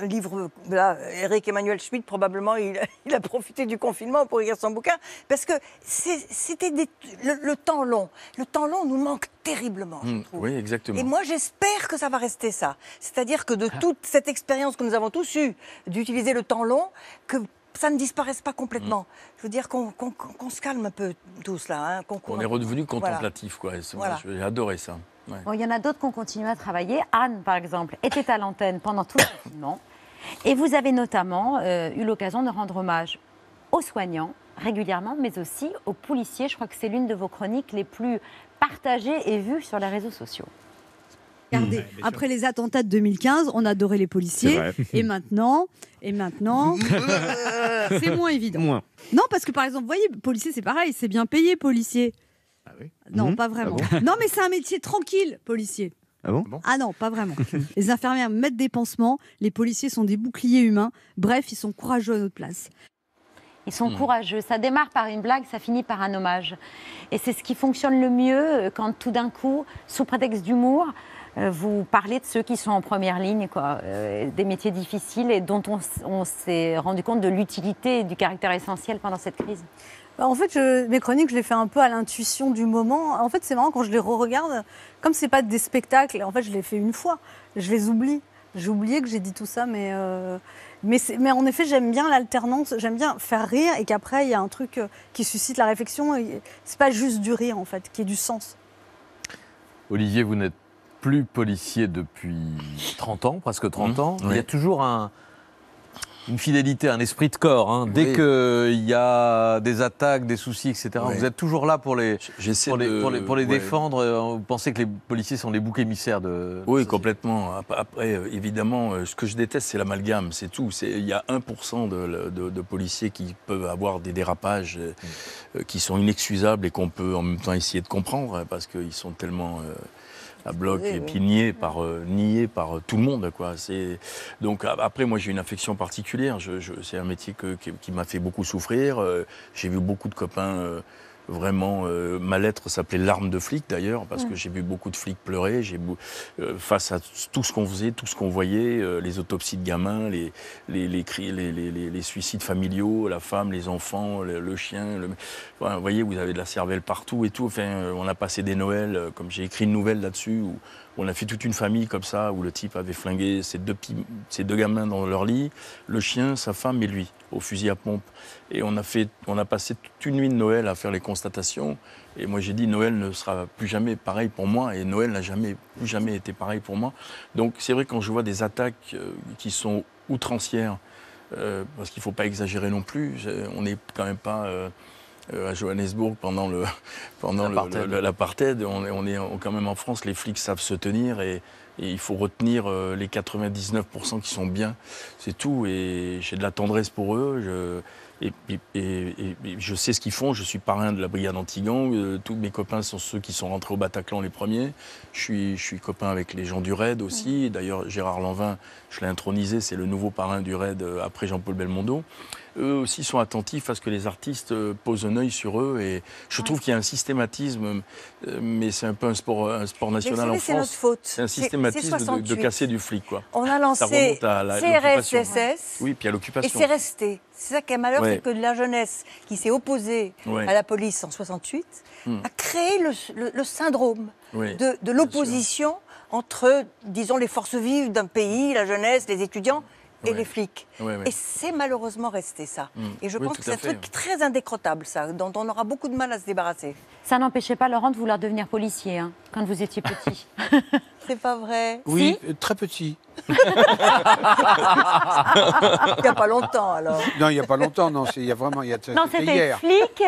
un livre, là, Eric Emmanuel Schmitt, probablement, il, il a profité du confinement pour écrire son bouquin. Parce que c'était le, le temps long. Le temps long nous manque terriblement. je Hmm, trouve. oui, exactement. Et moi, j'espère que ça va rester ça. C'est-à-dire que de toute cette expérience que nous avons tous eue d'utiliser le temps long, que ça ne disparaisse pas complètement. Je veux dire qu'on se calme un peu tous là. hein, On est redevenu Voilà. contemplatif, quoi. Voilà. J'ai adoré ça. Ouais. Bon, il y en a d'autres qui ont continué à travailler. Anne, par exemple, était à l'antenne pendant tout le confinement. Et vous avez notamment euh, eu l'occasion de rendre hommage aux soignants régulièrement, mais aussi aux policiers. Je crois que c'est l'une de vos chroniques les plus partagées et vues sur les réseaux sociaux. Regardez, après les attentats de 2015, on adorait les policiers. Et maintenant, et maintenant, c'est moins évident. Moins. Non, parce que par exemple, vous voyez, policier, c'est pareil, c'est bien payé, policier. Non, Mhm. pas vraiment. Ah bon? Non, mais c'est un métier tranquille, policier. Ah bon Ah non, pas vraiment. les infirmières mettent des pansements, les policiers sont des boucliers humains. Bref, ils sont courageux à notre place. Ils sont courageux. Ça démarre par une blague, ça finit par un hommage. Et c'est ce qui fonctionne le mieux euh, quand tout d'un coup, sous prétexte d'humour, euh, vous parlez de ceux qui sont en première ligne, quoi, euh, des métiers difficiles et dont on, s'est rendu compte de l'utilité et du caractère essentiel pendant cette crise. Bah, en fait, je- mes chroniques, je les fais un peu à l'intuition du moment. En fait, c'est marrant quand je les re-regarde, comme c'est pas des spectacles. En fait, je les fais une fois, je les oublie. J'ai oublié que j'ai dit tout ça, mais euh, mais, c'est- mais en effet, j'aime bien l'alternance. J'aime bien faire rire et qu'après il y a un truc euh, qui suscite la réflexion. C'est pas juste du rire en fait, qui ait du sens. Olivier, vous n'êtes plus policier depuis 30 ans, presque 30 Mmh, ans. Il y a toujours un, une fidélité, un esprit de corps. hein. Dès Oui. qu'il y a des attaques, des soucis, etc., vous êtes toujours là pour les, pour les, de- pour les, pour les ouais. défendre. euh, Vous pensez que les policiers sont les boucs émissaires de. Oui, complètement. Ap- Après, euh, évidemment, euh, ce que je déteste, c'est l'amalgame, c'est tout. Il y a 1% de, de- de policiers qui peuvent avoir des dérapages euh, qui sont inexcusables et qu'on peut en même temps essayer de comprendre hein, parce qu'ils sont tellement euh, à bloc et oui. puis niés par, euh, niés par euh, tout le monde. Quoi. C'est- Donc après, moi, j'ai une affection particulière. Je- je- c'est un métier que- qui, qui m'a fait beaucoup souffrir. Euh, J'ai vu beaucoup de copains... Vraiment, euh, ma lettre s'appelait Larmes de flic d'ailleurs, parce que j'ai vu beaucoup de flics pleurer. J'ai euh, face à tout ce qu'on faisait, tout ce qu'on voyait, euh, les autopsies de gamins, les, les, les, cris- les, les- suicides familiaux, la femme, les enfants, le, le chien. le- Enfin, vous voyez, vous avez de la cervelle partout et tout. Enfin, euh, on a passé des Noëls, euh, comme j'ai écrit une nouvelle là-dessus, où on a fait toute une famille comme ça, où le type avait flingué ses deux, gamins dans leur lit, le chien, sa femme et lui, au fusil à pompe. Et on a, fait, on a passé toute une nuit de Noël à faire les constatations. Et moi, j'ai dit, Noël ne sera plus jamais pareil pour moi. Et Noël n'a jamais, plus jamais été pareil pour moi. Donc, c'est vrai, quand je vois des attaques euh, qui sont outrancières, euh, parce qu'il ne faut pas exagérer non plus, j'ai- on n'est quand même pas euh, euh, à Johannesburg pendant le pendant L'apartheid. On est, on est quand même en France, les flics savent se tenir et, et il faut retenir euh, les 99% qui sont bien. C'est tout. Et j'ai de la tendresse pour eux. Je, et, et- et- et- et je sais ce qu'ils font. Je suis parrain de la brigade anti-gang. Euh, tous mes copains sont ceux qui sont rentrés au Bataclan les premiers. Je suis, je suis copain avec les gens du RAID aussi. D'ailleurs, Gérard Lanvin, je l'ai intronisé, c'est le nouveau parrain du RAID euh, après Jean-Paul Belmondo. Eux aussi sont attentifs à ce que les artistes euh, posent un œil sur eux. Et je trouve qu'il y a un systématisme, euh, mais c'est un peu un sport, un sport national savez, en c'est France. notre faute. C'est un C'est- systématisme c'est de- de, 68. casser du flic. Quoi. On a lancé. CRS-SS. Oui, puis à Et l'occupation. c'est resté. C'est ça qui est malheur, Ouais. c'est que la jeunesse qui s'est opposée Ouais. à la police en 68 Hmm. a créé le, le- le syndrome Oui, de, de l'opposition entre, disons, les forces vives d'un pays, la jeunesse, les étudiants et Ouais. les flics. Ouais, ouais. Et c'est malheureusement resté ça. Hmm. Et je Oui, pense que c'est un fait. truc très indécrottable, ça, dont on aura beaucoup de mal à se débarrasser. Ça n'empêchait pas Laurent de vouloir devenir policier hein, quand vous étiez petit. C'est pas vrai Oui, euh, très petit. Il n'y a pas longtemps, alors. Non, il n'y a pas longtemps, non, c'est- il y a vraiment, il y a, non, c'était flic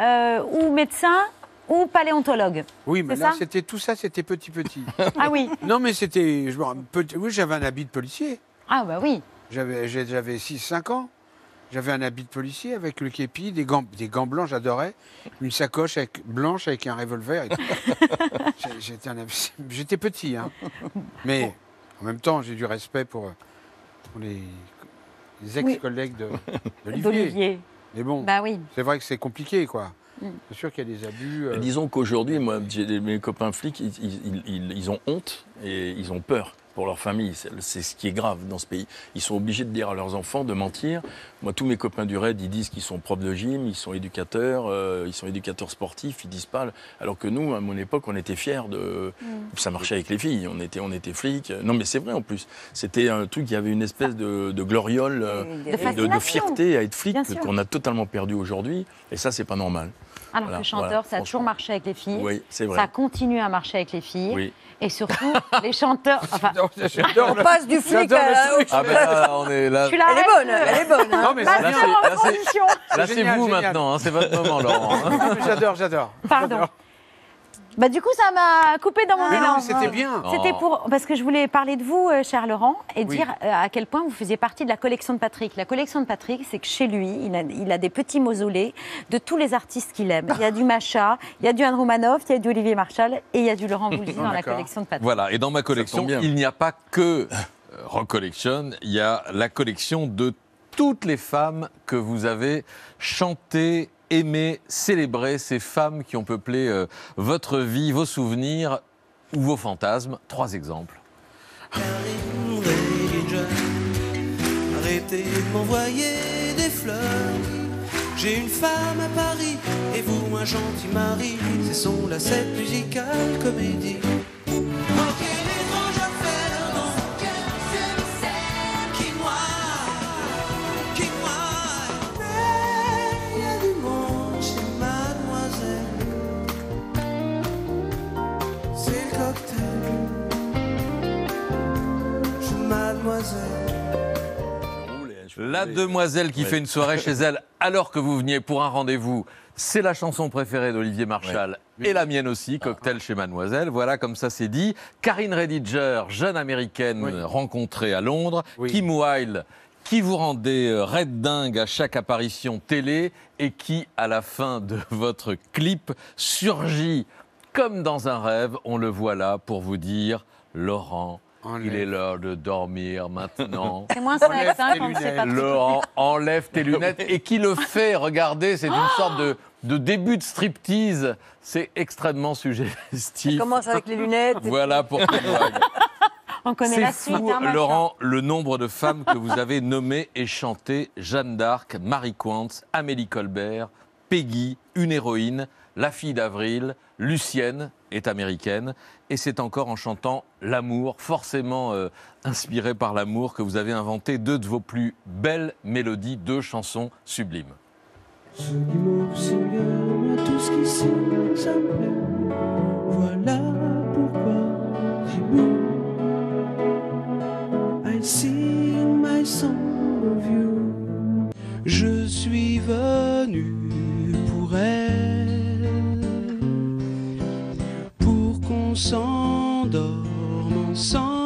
euh, ou médecin ou paléontologue. Oui, mais là, c'était tout ça, c'était petit petit. Ah oui. Non, mais c'était, oui, j'avais un habit de policier. Ah bah oui. J'avais, j'ai- j'avais 6-5 ans. J'avais un habit de policier avec le képi, des gants, des gants blancs, j'adorais. Une sacoche avec, blanche avec un revolver. J'étais, petit, hein. Mais en même temps, j'ai du respect pour, pour les, les ex-collègues de, d'Olivier. Mais bon, Bah oui. c'est vrai que c'est compliqué, quoi. Mm. C'est sûr qu'il y a des abus. euh, Mais Disons qu'aujourd'hui, moi, mes copains flics, ils, ils- ils- ils ont honte et ils ont peur pour leur famille. C'est ce qui est grave dans ce pays. Ils sont obligés de dire à leurs enfants de mentir. Moi, tous mes copains du RAID, ils disent qu'ils sont profs de gym, ils sont éducateurs, euh, ils sont éducateurs sportifs, ils disent pas. Alors que nous, à mon époque, on était fiers de. Ça marchait avec les filles. On était, on était flics. Non, mais c'est vrai en plus. C'était un truc, il y avait une espèce de, de gloriole, euh, De de, fierté à être flic qu'on a totalement perdu aujourd'hui. Et ça, c'est pas normal. Alors Voilà, que chanteur, voilà, ça a toujours marché avec les filles. Oui, c'est vrai. Ça continue à marcher avec les filles. Oui. Et surtout, les chanteurs. Enfin, On passe du flic à... truc. Ah ben là, on est là. tu Elle est bonne, elle est bonne. hein. Non, mais. Là, c'est- vous génial. maintenant, hein, c'est votre moment, Laurent. hein. J'adore, j'adore. Pardon. Bah, du coup, ça m'a coupé dans mon Mais élan. non, c'était bien. C'était pour parce que je voulais parler de vous, euh, cher Laurent, et Oui. dire euh, à quel point vous faisiez partie de la collection de Patrick. La collection de Patrick, c'est que chez lui, il a, il a des petits mausolées de tous les artistes qu'il aime. Il y a du Macha, il y a du Anne Romanoff, il y a du Olivier Marchal et il y a du Laurent Voulzy dans la collection de Patrick. Voilà, et dans ma collection, il n'y a pas que euh, Rock Collection, il y a la collection de toutes les femmes que vous avez chantées, aimées, célébrées, ces femmes qui ont peuplé euh, votre vie, vos souvenirs ou vos fantasmes. Trois exemples. Arrêtez de m'envoyer des fleurs. J'ai une femme à Paris et vous un gentil mari. C'est son la musicale comédie. La demoiselle qui Ouais. fait une soirée chez elle alors que vous veniez pour un rendez-vous, c'est la chanson préférée d'Olivier Marchal et la mienne aussi, Cocktail chez Mademoiselle. Voilà, comme ça c'est dit. Karine Rediger, jeune américaine rencontrée à Londres. Kim Wilde, qui vous rendait euh, raide dingue à chaque apparition télé et qui, à la fin de votre clip, surgit comme dans un rêve. On le voit là pour vous dire, Laurent, il est l'heure de dormir maintenant. C'est moins sexe, hein, quand c'est pas Laurent, enlève tes lunettes. Et qui le fait Regardez, c'est une sorte de, de début de striptease. C'est extrêmement suggestif. Ça commence avec les lunettes. Voilà pour Wilde. On connaît la suite. fou, hein. Laurent, le nombre de femmes que vous avez nommées et chantées Jeanne d'Arc, Marie Quantz, Amélie Colbert, Peggy, une héroïne, la fille d'Avril, Lucienne est américaine. Et c'est encore en chantant L'amour, forcément euh, inspiré par l'amour, que vous avez inventé deux de vos plus belles mélodies, deux chansons sublimes. Tout ce qui. Voilà pourquoi dis-moi. I sing my song of you. Je suis venu s'endorme ensemble,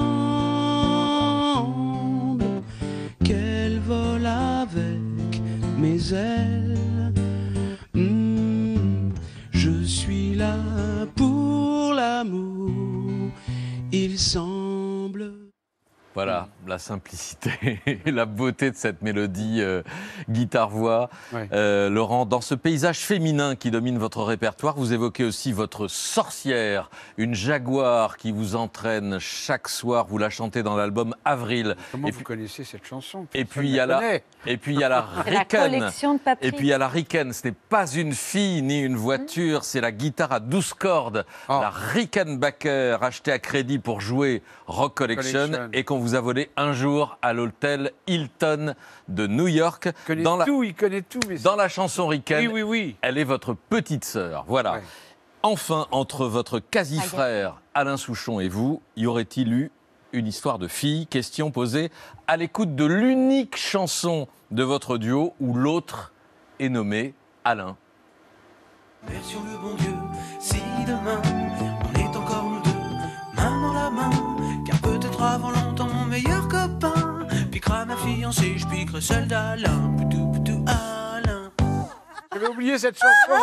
qu'elle vole avec mes ailes. Hmm, je suis là pour l'amour, il semble. Voilà, la simplicité et la beauté de cette mélodie euh, guitare-voix. Euh, Laurent, dans ce paysage féminin qui domine votre répertoire, vous évoquez aussi votre sorcière, une jaguar qui vous entraîne chaque soir. Vous la chantez dans l'album Avril. Comment et vous puis, connaissez cette chanson? Et puis il y a la la, et puis il y a la la Riken. collection de Patrick. Et puis il y a la Riken. Ce n'est pas une fille ni une voiture, c'est la guitare à 12 cordes, Oh. la Rickenbacker achetée à crédit pour jouer Rock Collection, Collection. et qu'on vous a volé un jour à l'hôtel Hilton de New York. Il connaît Dans la, tout, il connaît tout. Mais dans la chanson Riken, Oui, oui, oui. elle est votre petite sœur. Voilà. Enfin, entre votre quasi-frère Alain Souchon et vous, y aurait-il eu une histoire de fille? Question posée à l'écoute de l'unique chanson de votre duo où l'autre est nommé Alain. Père sur le bon Dieu, si demain je piquerai celle d'Alain, poutou poutou Alain. J'avais oublié cette chanson.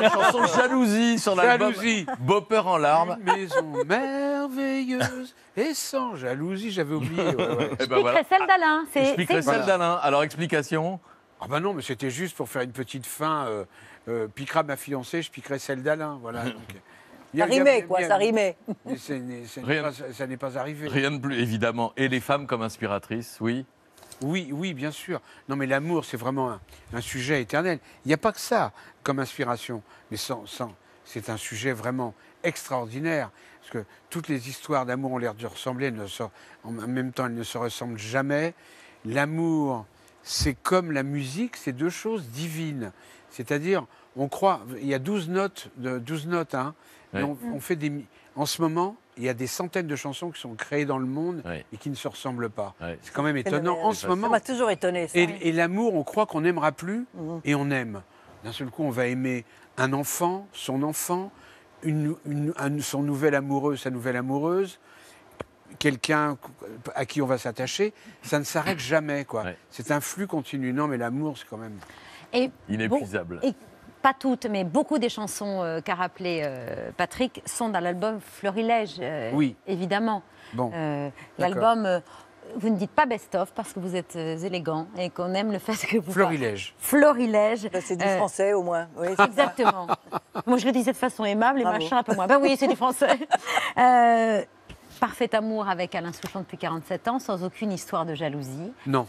La chanson Jalousie sur l'album Jalousie. Bopper en larmes. Une maison merveilleuse et sans jalousie, j'avais oublié. ouais, ouais. Eh ben Je voilà. piquerai celle d'Alain. Je C'est piquerai celle d'Alain. Alors explication Ah bah non, mais c'était juste pour faire une petite fin. Euh, euh, piquera ma fiancée, je piquerai celle d'Alain. Voilà. donc, Ça rimait, quoi, ça rimait. Mais n'est- pas- ça n'est pas arrivé. Rien de plus, évidemment. Et les femmes comme inspiratrices, oui. Oui, oui, bien sûr. Non, mais l'amour, c'est vraiment un, un sujet éternel. Il n'y a pas que ça comme inspiration, mais sans, sans- c'est un sujet vraiment extraordinaire. Parce que toutes les histoires d'amour ont l'air de ressembler, elles ne se- en même temps, elles ne se ressemblent jamais. L'amour, c'est comme la musique, c'est deux choses divines. C'est-à-dire, on croit, il y a 12 notes, de, 12 notes hein, Ouais. on, on fait des, en ce moment, il y a des centaines de chansons qui sont créées dans le monde et qui ne se ressemblent pas. C'est quand même étonnant. En ce Ça moment, m'a toujours étonné. ça. et, et l'amour, on croit qu'on n'aimera plus Mhm. et on aime. D'un seul coup, on va aimer un enfant, son enfant, une, une- un- son nouvel amoureux, sa nouvelle amoureuse, quelqu'un à qui on va s'attacher. Ça ne s'arrête jamais, quoi. C'est un flux continu. Non, mais l'amour, c'est quand même. Et Inépuisable. Et pas toutes, mais beaucoup des chansons euh, qu'a rappelé euh, Patrick sont dans l'album Florilège, euh, Oui. évidemment. Bon, Euh, l'album, euh, vous ne dites pas best-of parce que vous êtes élégant et qu'on aime le fait que vous... Florilège. Florilège. C'est du Euh, français au moins. Oui, c'est ça. Exactement. Moi, je le disais de façon aimable et Bravo. machin un peu moins. Ben oui, c'est du français. Euh, Parfait amour avec Alain Souchon depuis 47 ans, sans aucune histoire de jalousie. Non.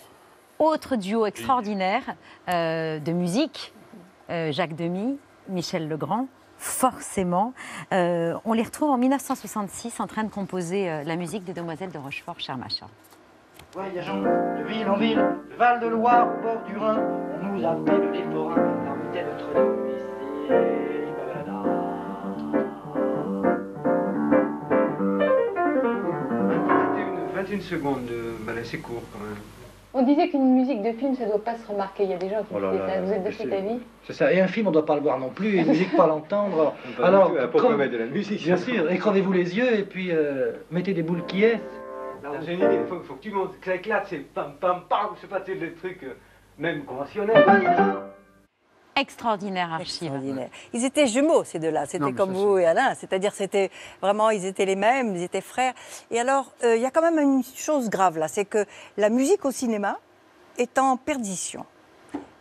Autre duo extraordinaire euh, de musique, Jacques Demy, Michel Legrand, forcément. Euh, on les retrouve en 1966 en train de composer euh, la musique des Demoiselles de Rochefort, cher machin. Voyageons de ville en ville, de Val-de-Loire au bord du Rhin, on nous a fait de l'île forain, la bouteille de Notre-Dame ici. Une 21 secondes, euh, bah c'est court quand même. On disait qu'une musique de film, ça ne doit pas se remarquer. Il y a des gens qui Oh là disaient là ça. là, Vous êtes de cet c'est- avis C'est ça. Et un film, on ne doit pas le voir non plus. Et une musique, pas l'entendre. Pas Alors, hein, pourquoi comme- mettre de la musique Bien sûr. Écrevez-vous les yeux et puis euh, mettez des boules qui est. J'ai une idée, faut, faut que tu montes, que ça éclate, c'est pam pam pam, je sais pas, c'est le truc euh, même conventionnel. Extraordinaire archive. Extraordinaire. Ils étaient jumeaux, ces deux-là. C'était comme vous et Alain. C'est-à-dire, c'était vraiment, ils étaient les mêmes, ils étaient frères. Et alors, euh, il y a quand même une chose grave là, c'est que la musique au cinéma est en perdition.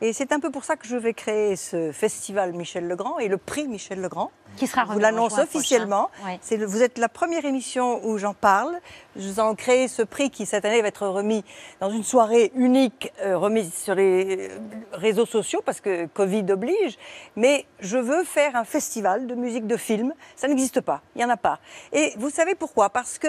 Et c'est un peu pour ça que je vais créer ce festival Michel Legrand et le prix Michel Legrand. Qui sera Je vous en l'annonce officiellement. Ouais. Le- vous êtes la première émission où j'en parle. Nous allons créer ce prix qui, cette année, va être remis dans une soirée unique, euh, remise sur les euh, réseaux sociaux, parce que Covid oblige. Mais je veux faire un festival de musique de film. Ça n'existe pas. Il n'y en a pas. Et vous savez pourquoi? Parce que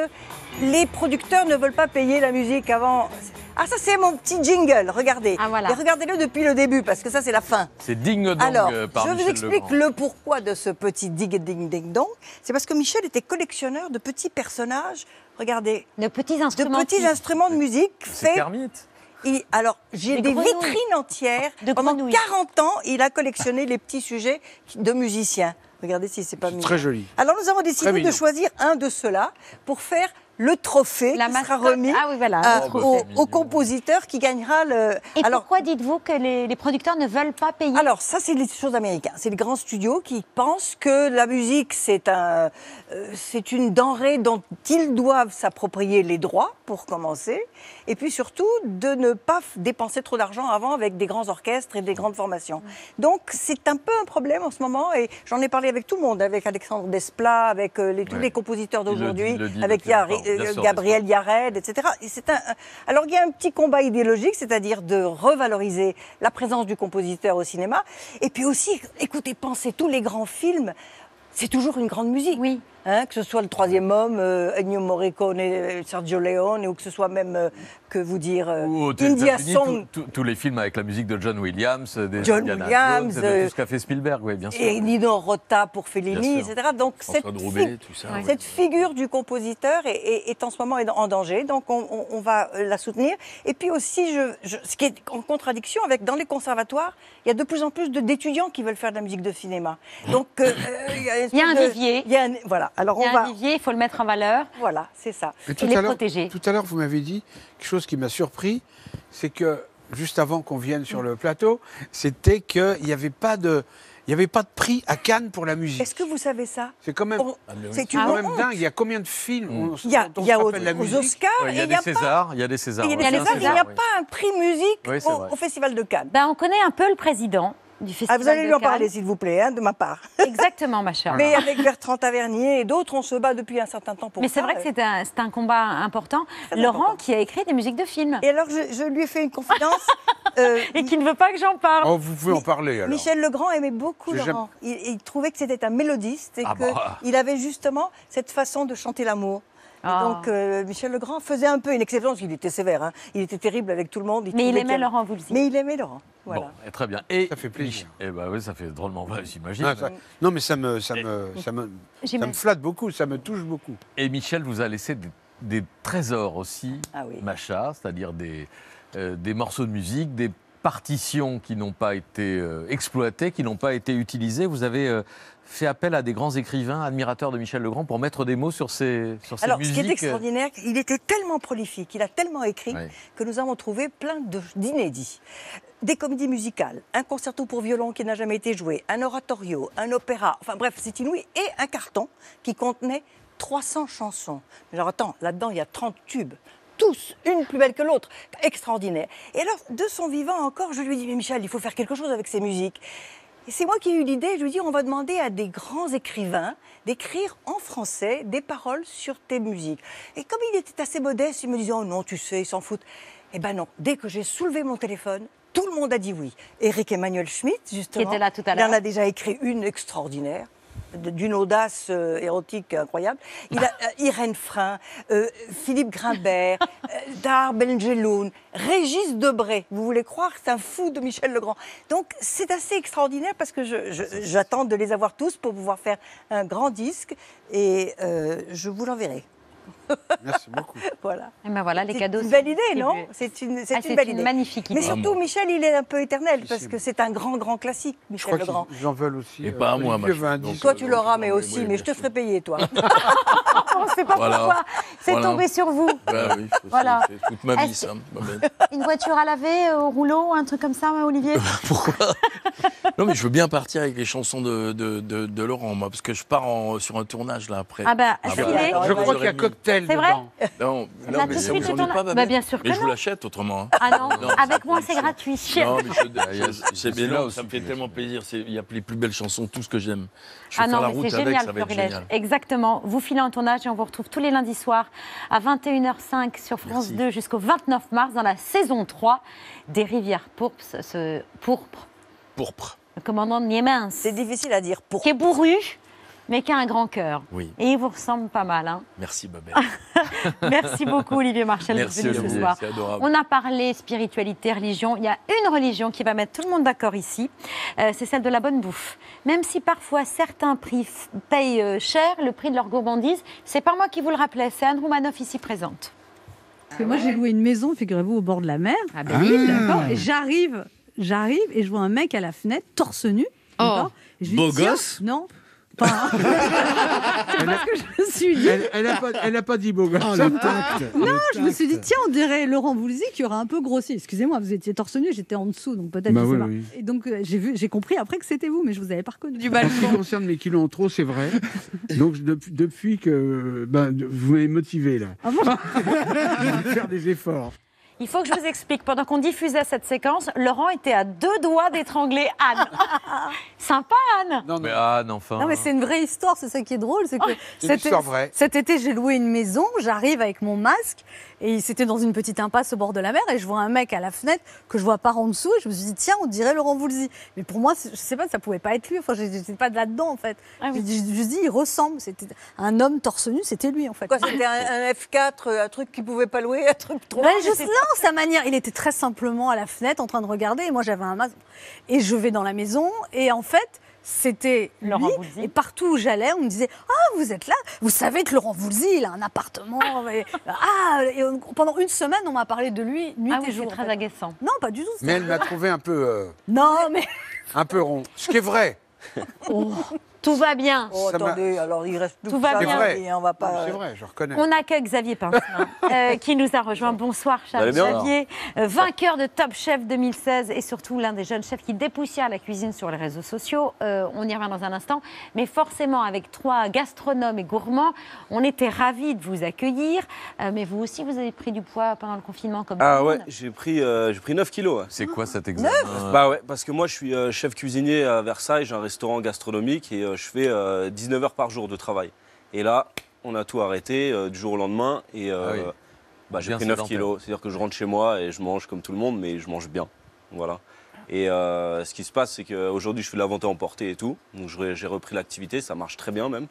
les producteurs ne veulent pas payer la musique avant. Ah, ça, c'est mon petit jingle. Regardez. Et regardez-le depuis le début, parce que ça, c'est la fin. C'est Ding Dong Alors, euh, par je vous explique Legrand. le pourquoi de ce petit dig ding ding dong. C'est parce que Michel était collectionneur de petits personnages. Regardez. De petits instruments. De petits instruments de musique C'est faits. Il- alors, j'ai Des grenouilles. vitrines entières. De Pendant grenouilles. 40 ans, il a collectionné les petits sujets de musiciens. Regardez si c'est pas mignon. Très joli. Alors, nous avons décidé de choisir un de ceux-là pour faire le trophée La qui sera remis Ah oui, voilà, trophée. au, au compositeur qui gagnera le. Et pourquoi dites-vous que les, les producteurs ne veulent pas payer? Alors, ça, c'est les choses américaines. C'est les grands studios qui pensent que la musique, c'est un, euh, c'est une denrée dont ils doivent s'approprier les droits, pour commencer. Et puis surtout, de ne pas dépenser trop d'argent avant avec des grands orchestres et des grandes formations. Donc, c'est un peu un problème en ce moment. Et j'en ai parlé avec tout le monde, avec Alexandre Desplat, avec euh, les- tous Ouais. les compositeurs d'aujourd'hui, avec Yari- euh, sûr, Gabriel Yared, etc. Et c'est un, un- alors, il y a un petit combat idéologique, c'est-à-dire de revaloriser la présence du compositeur au cinéma. Et puis aussi, écoutez, pensez, tous les grands films, c'est toujours une grande musique. Oui. Hein, que ce soit le troisième homme, euh, Ennio Morricone, euh, Sergio Leone, ou que ce soit même, euh, que vous dire, euh, Ou India Song. tous- les films avec la musique de John Williams, des John Indiana Williams, Jones, de euh, tout ce qu'a fait Spielberg, oui, bien sûr. et Nino Rota pour Fellini, etc. Donc cette, Droubet, fi- tout ça, cette figure du compositeur est, est- est en ce moment en danger, donc on, on- on va la soutenir. Et puis aussi, je, je- ce qui est en contradiction avec, dans les conservatoires, il y a de plus en plus d'étudiants qui veulent faire de la musique de cinéma. Donc euh, il y a, une Il y a un de- vivier. il y a un- voilà. Alors Il y a on va. un vivier, il faut le mettre en valeur. Voilà, c'est ça. Et tout les à l'heure- protéger. Tout à l'heure, vous m'avez dit quelque chose qui m'a surpris, c'est que juste avant qu'on vienne sur le plateau, c'était qu'il n'y avait pas de, il y avait pas de prix à Cannes pour la musique. Est-ce que vous savez ça C'est quand même, On- c'est c'est une quand même honte. dingue. Il y a combien de films on- Il y a, il y a se aux, Oscars Ouais, il y et a des n'y Césars, il y a des Césars. pas, il y a ouais, des bien Césars, il n'y a pas un prix musique Oui, au, au Festival de Cannes. Ben, on connaît un peu le président du festival. Ah, vous allez de lui en Cannes. parler, s'il vous plaît, hein, de ma part. Exactement, ma chère. Mais avec Bertrand Tavernier et d'autres, on se bat depuis un certain temps pour Mais c'est vrai que c'est un, c'est un combat important. Très Laurent important. qui a écrit des musiques de films. Et alors, je, je lui ai fait une confidence. euh, Et qui ne veut pas que j'en parle. Oh, vous pouvez en parler alors. Michel Legrand aimait beaucoup Laurent. Il, il trouvait que c'était un mélodiste et Ah bah. qu'il avait justement cette façon de chanter l'amour. Et Ah. donc, euh, Michel Legrand faisait un peu une exception, parce qu'il était sévère. hein. Il était terrible avec tout le monde. Mais il aimait avait- Laurent Voulzy. Mais il aimait Laurent. Voilà. Bon, et très bien. Et Ça fait plaisir. Eh ben oui, ça fait drôlement mal, j'imagine. Ah, ça- non, mais ça me, ça me, ça me, ça me flatte beaucoup, ça me touche beaucoup. Et Michel vous a laissé des, des trésors aussi, Ah oui. Macha, c'est-à-dire des, euh, des morceaux de musique, des partitions qui n'ont pas été euh, exploitées, qui n'ont pas été utilisées. Vous avez euh, fait appel à des grands écrivains, admirateurs de Michel Legrand, pour mettre des mots sur ces, sur ces Alors, musiques. ce qui est extraordinaire, il était tellement prolifique, il a tellement écrit que nous avons trouvé plein d'inédits. Des comédies musicales, un concerto pour violon qui n'a jamais été joué, un oratorio, un opéra, enfin bref, c'est inouï, et un carton qui contenait 300 chansons. Alors attends, là-dedans, il y a 30 tubes. Tous, une plus belle que l'autre, extraordinaire. Et alors, de son vivant encore, je lui dis, mais Michel, il faut faire quelque chose avec ces musiques. Et c'est moi qui ai eu l'idée, je lui dis, on va demander à des grands écrivains d'écrire en français des paroles sur tes musiques. Et comme il était assez modeste, il me disait, oh non, tu sais, ils s'en foutent. Eh ben non, dès que j'ai soulevé mon téléphone, tout le monde a dit oui. Éric Emmanuel Schmitt, justement. Qui était là tout à Il en l'heure. a déjà écrit une extraordinaire d'une audace euh, érotique incroyable. Il a euh, Irène Frein, euh, Philippe Grimbert, Dar Benjeloun, Régis Debray. Vous voulez croire? C'est un fou de Michel Legrand. Donc c'est assez extraordinaire parce que j'attends de les avoir tous pour pouvoir faire un grand disque et je vous l'enverrai. Merci beaucoup. Voilà. Et ben voilà, les C'est cadeaux. une sont belle idée, non. C'est une, c'est Ah, une c'est belle une idée. magnifique Mais idée. surtout, Michel, il est un peu éternel parce que c'est un grand, grand classique, Je Michel crois Legrand. qu'ils en veulent aussi. Et pas à moi, Olivier moi, je- disque. Toi, tu l'auras, mais aussi, mais je te ferai payer, toi. On ne sait pas pourquoi. C'est tombé sur vous. Bah c'est- Voilà. c'est toute ma vie, ça. Une voiture à laver euh, au rouleau, un truc comme ça, Olivier Non, mais je veux bien partir avec les chansons de, de, de, de Laurent, moi, parce que je pars en- sur un tournage là après. Ah bah, Ah bah, Je crois qu'il y a 11h30. C'est vrai dedans. Non, non mais ça vous ennuie pas, Bah, bien sûr Mais que je vous non. l'achète autrement. hein. Ah non, Non, avec moi, c'est gratuit. Non, mais je, je- c'est mais non, aussi, ça me fait tellement plaisir. c'est- Il y a les plus belles chansons, tout ce que j'aime. Je vais Ah faire non, la mais route c'est avec, génial, ça va être Florilège. génial. Exactement. Vous filez en tournage et on vous retrouve tous les lundis soirs à 21h05 sur France Merci. 2 jusqu'au 29 mars dans la saison 3 des Rivières Pourpres. Ce pourpre, Pourpre. le commandant de Niemens, C'est difficile à dire. Pour qui est bourru, mais qui a un grand cœur. Oui. Et il vous ressemble pas mal. hein. Merci, Babel. Merci beaucoup, Olivier Marchal, d'être venu ce soir. c'est adorable. On a parlé spiritualité, religion. Il y a une religion qui va mettre tout le monde d'accord ici. Euh, c'est celle de la bonne bouffe. Même si parfois certains prix payent euh, cher le prix de leur gourmandise, c'est pas moi qui vous le rappelais, c'est Anne Roumanoff ici présente. Parce que moi, j'ai loué une maison, figurez-vous, au bord de la mer, à Belle-Île. d'accord Et j'arrive, j'arrive et je vois un mec à la fenêtre, torse nu. je lui Beau dis, gosse Non. Pas. c'est pas ce que je me suis dit. Elle, elle a pas, elle a pas dit beau gosse. Oh, le tact, Non, je me suis dit, tiens, on dirait Laurent Voulzy qui aura un peu grossi. Excusez-moi, vous étiez torse nu, j'étais en dessous, donc peut-être. Bah oui, oui. Et donc, euh, j'ai vu, j'ai compris après que c'était vous, mais je vous avais pas reconnu. Du En ce qui concerne mes kilos en trop, c'est vrai. Donc depuis, depuis que ben, vous m'avez motivé là. Ah bon je vais faire des efforts. Il faut que je vous explique. Pendant qu'on diffusait cette séquence, Laurent était à deux doigts d'étrangler Anne. Sympa, Anne Non, Mais Anne, enfin. Non, mais c'est une vraie histoire, c'est ça qui est drôle. C'est que cet, histoire vraie. cet été, j'ai loué une maison, j'arrive avec mon masque, et c'était dans une petite impasse au bord de la mer, et je vois un mec à la fenêtre que je vois pas en dessous, et je me suis dit, tiens, on dirait Laurent Voulzy. Mais pour moi, je sais pas, ça pouvait pas être lui, enfin, j'étais pas de là-dedans, en fait. Ah je me suis dit, il ressemble, c'était un homme torse nu, c'était lui, en fait. Quoi, c'était un, un F4, euh, un truc qu'il pouvait pas louer, un truc trop. Ben, je sais, non, sa manière. Il était très simplement à la fenêtre en train de regarder et moi j'avais un masque. Et je vais dans la maison et en fait, c'était lui. Laurent Voulzy. Et partout où j'allais, on me disait Ah, vous êtes là Vous savez que Laurent Voulzy, il a un appartement. Et- ah, et on- pendant une semaine, on m'a parlé de lui nuit Ah et oui, jour. en très fait. agaçant. Non, pas du tout. Mais elle m'a trouvé un peu, euh, Non, mais. un peu rond. Ce qui est vrai. Tout va bien. Oh, Ça m'a- attendez, alors il reste plus Tout que va ça, bien. C'est vrai. et on va pas. C'est vrai, je reconnais. On accueille Xavier Pincelin, euh, qui nous a rejoint. Bonsoir, cher Vous allez bien Xavier. Euh, vainqueur de Top Chef 2016 et surtout l'un des jeunes chefs qui dépoussière la cuisine sur les réseaux sociaux. Euh, on y revient dans un instant. Mais forcément, avec trois gastronomes et gourmands, on était ravis de vous accueillir. Euh, mais vous aussi, vous avez pris du poids pendant le confinement comme Ah tout le ouais, monde. j'ai pris, euh, j'ai pris 9 kilos. ouais. C'est quoi cet examen? Bah ouais, parce que moi je suis euh, chef cuisinier à Versailles, j'ai un restaurant gastronomique et euh, je fais euh, 19 heures par jour de travail. Et là, on a tout arrêté euh, du jour au lendemain et euh, Ah oui. bah, j'ai pris 9 sédentaire. kilos. C'est-à-dire que je rentre chez moi et je mange comme tout le monde, mais je mange bien. Voilà. Et euh, ce qui se passe, c'est qu'aujourd'hui je fais de la vente à emporter et tout. Donc j'ai repris l'activité, ça marche très bien même.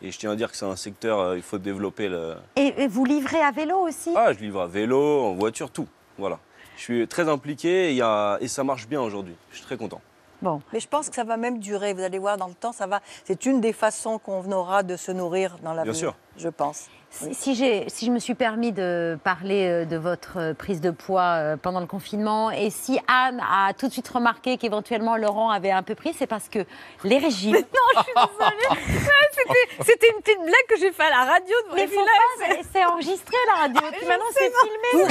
Et je tiens à dire que c'est un secteur, euh, il faut développer le, Et, et vous livrez à vélo aussi? Ah, je livre à vélo, en voiture, tout. Voilà. Je suis très impliqué et, il y a- et ça marche bien aujourd'hui. Je suis très content. Bon. Mais je pense que ça va même durer. Vous allez voir dans le temps, ça va. C'est une des façons qu'on aura de se nourrir dans l'avenir. sûr. Je pense. Si, si j'ai- si je me suis permis de parler euh, de votre euh, prise de poids euh, pendant le confinement, et si Anne a tout de suite remarqué qu'éventuellement Laurent avait un peu pris, c'est parce que les régimes. Non, je suis désolée. Ouais, c'était- C'était une petite blague que j'ai fait à la radio. De Mais faut c'est- enregistré la radio. Maintenant c'est filmé.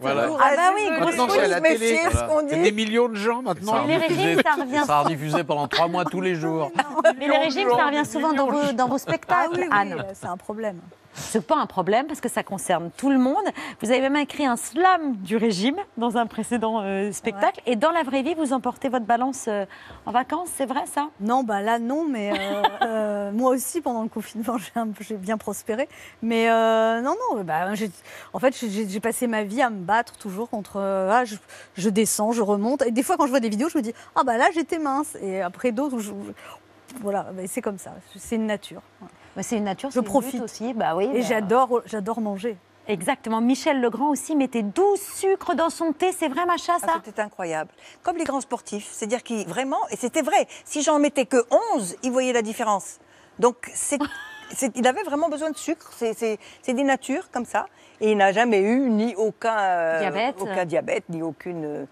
Voilà. Ah bah oui, grosse Maintenant, c'est à la télé. Il y a des millions de gens maintenant. Les régimes, ça revient Ça sera diffusé pendant trois mois tous les jours. Mais les régimes, ça revient souvent dans vos, dans vos spectacles, Ah oui, oui, Anne. c'est un problème. C'est pas un problème parce que ça concerne tout le monde. Vous avez même écrit un slam du régime dans un précédent euh, spectacle. Et dans la vraie vie, vous emportez votre balance euh, en vacances, c'est vrai ça? Non, bah là non, mais euh, moi aussi pendant le confinement j'ai bien prospéré. Mais non, non, bah, en fait j'ai passé ma vie à me battre toujours contre. ah, je, je descends, je remonte. Et des fois quand je vois des vidéos, je me dis ah bah là j'étais mince. Et après d'autres, voilà, bah, c'est comme ça. C'est une nature. C'est une nature. Je c'est une profite aussi. Bah oui. Et bah- j'adore, j'adore manger. Exactement. Michel Legrand aussi mettait 12 sucres dans son thé. C'est vrai, Macha, ça Ah, C'était incroyable. Comme les grands sportifs. C'est-à-dire qu'ils, vraiment, et c'était vrai, si j'en mettais que 11, ils voyaient la différence. Donc, c'est il avait vraiment besoin de sucre. C'est- des natures comme ça. Et il n'a jamais eu ni aucun euh, Diabète. aucun diabète, ni aucune euh, euh,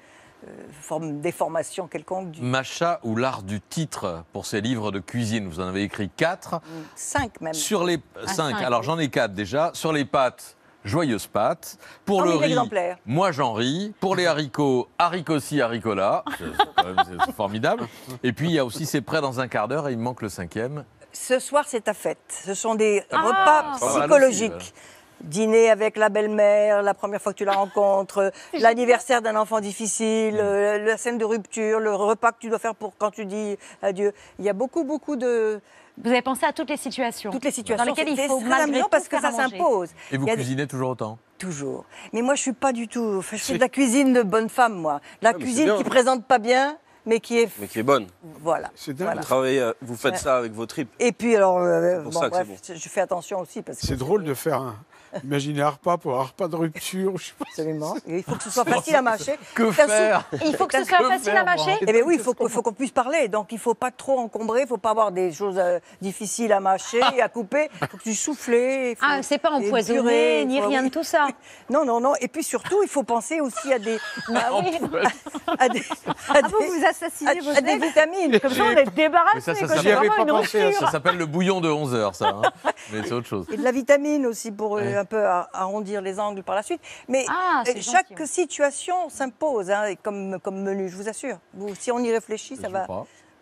forme déformation quelconque. Du... Macha ou l'art du titre pour ses livres de cuisine. Vous en avez écrit quatre. Cinq même. Sur les Ah, cinq, cinq, alors j'en ai quatre déjà. Sur les pâtes, joyeuses pâtes. Pour le riz, moi j'en ris. Pour les haricots, haricots-ci, haricots-là. C'est formidable. Et puis il y a aussi C'est prêt dans un quart d'heure et il me manque le cinquième. Ce soir, c'est ta fête. Ce sont des Ah. repas psychologiques. Dîner avec la belle-mère, la première fois que tu la rencontres, l'anniversaire d'un enfant difficile, euh, la scène de rupture, le repas que tu dois faire pour quand tu dis adieu. Il y a beaucoup, beaucoup de... Vous avez pensé à toutes les situations Toutes les situations. dans lesquelles il faut malgré tout parce que ça s'impose. Et vous des- cuisinez toujours autant Toujours. Mais moi, je suis pas du tout. enfin, je fais de la cuisine de bonne femme, moi. La Ah, cuisine qui présente pas bien, mais qui est. Mais qui est bonne. Voilà. Vous, travaillez, euh, vous faites Ouais. ça avec vos tripes. Et puis, alors, euh, C'est pour bon, c'est bref, je fais attention aussi parce que. C'est drôle de faire un. Imaginez un repas pour un repas de rupture. Je sais pas. Absolument. Et il faut que ce soit facile à mâcher. Que C'est faire Il faut que ce c'est soit facile à mâcher Eh bien oui, il faut, faut qu'on puisse parler. Donc il ne faut pas trop encombrer, il ne faut pas avoir des choses euh, difficiles à mâcher et à couper. Il faut que tu souffles. Ah, c'est pas empoisonné, ni rien de tout ça. Non, non, non. Et puis surtout, il faut penser aussi à des. Ah oui. à des, Ah, vous, vous assassinez à- vos des vitamines. Comme ça, on est débarrassé. Vraiment une rupture. Ça s'appelle le bouillon de 11 heures, ça. hein. Mais c'est autre chose. Et de la vitamine aussi pour euh, Ouais. un peu ar- arrondir les angles par la suite. Mais Ah, euh, gentil, chaque situation s'impose hein, comme, comme menu, je vous assure. Vous, si on y réfléchit, ça va.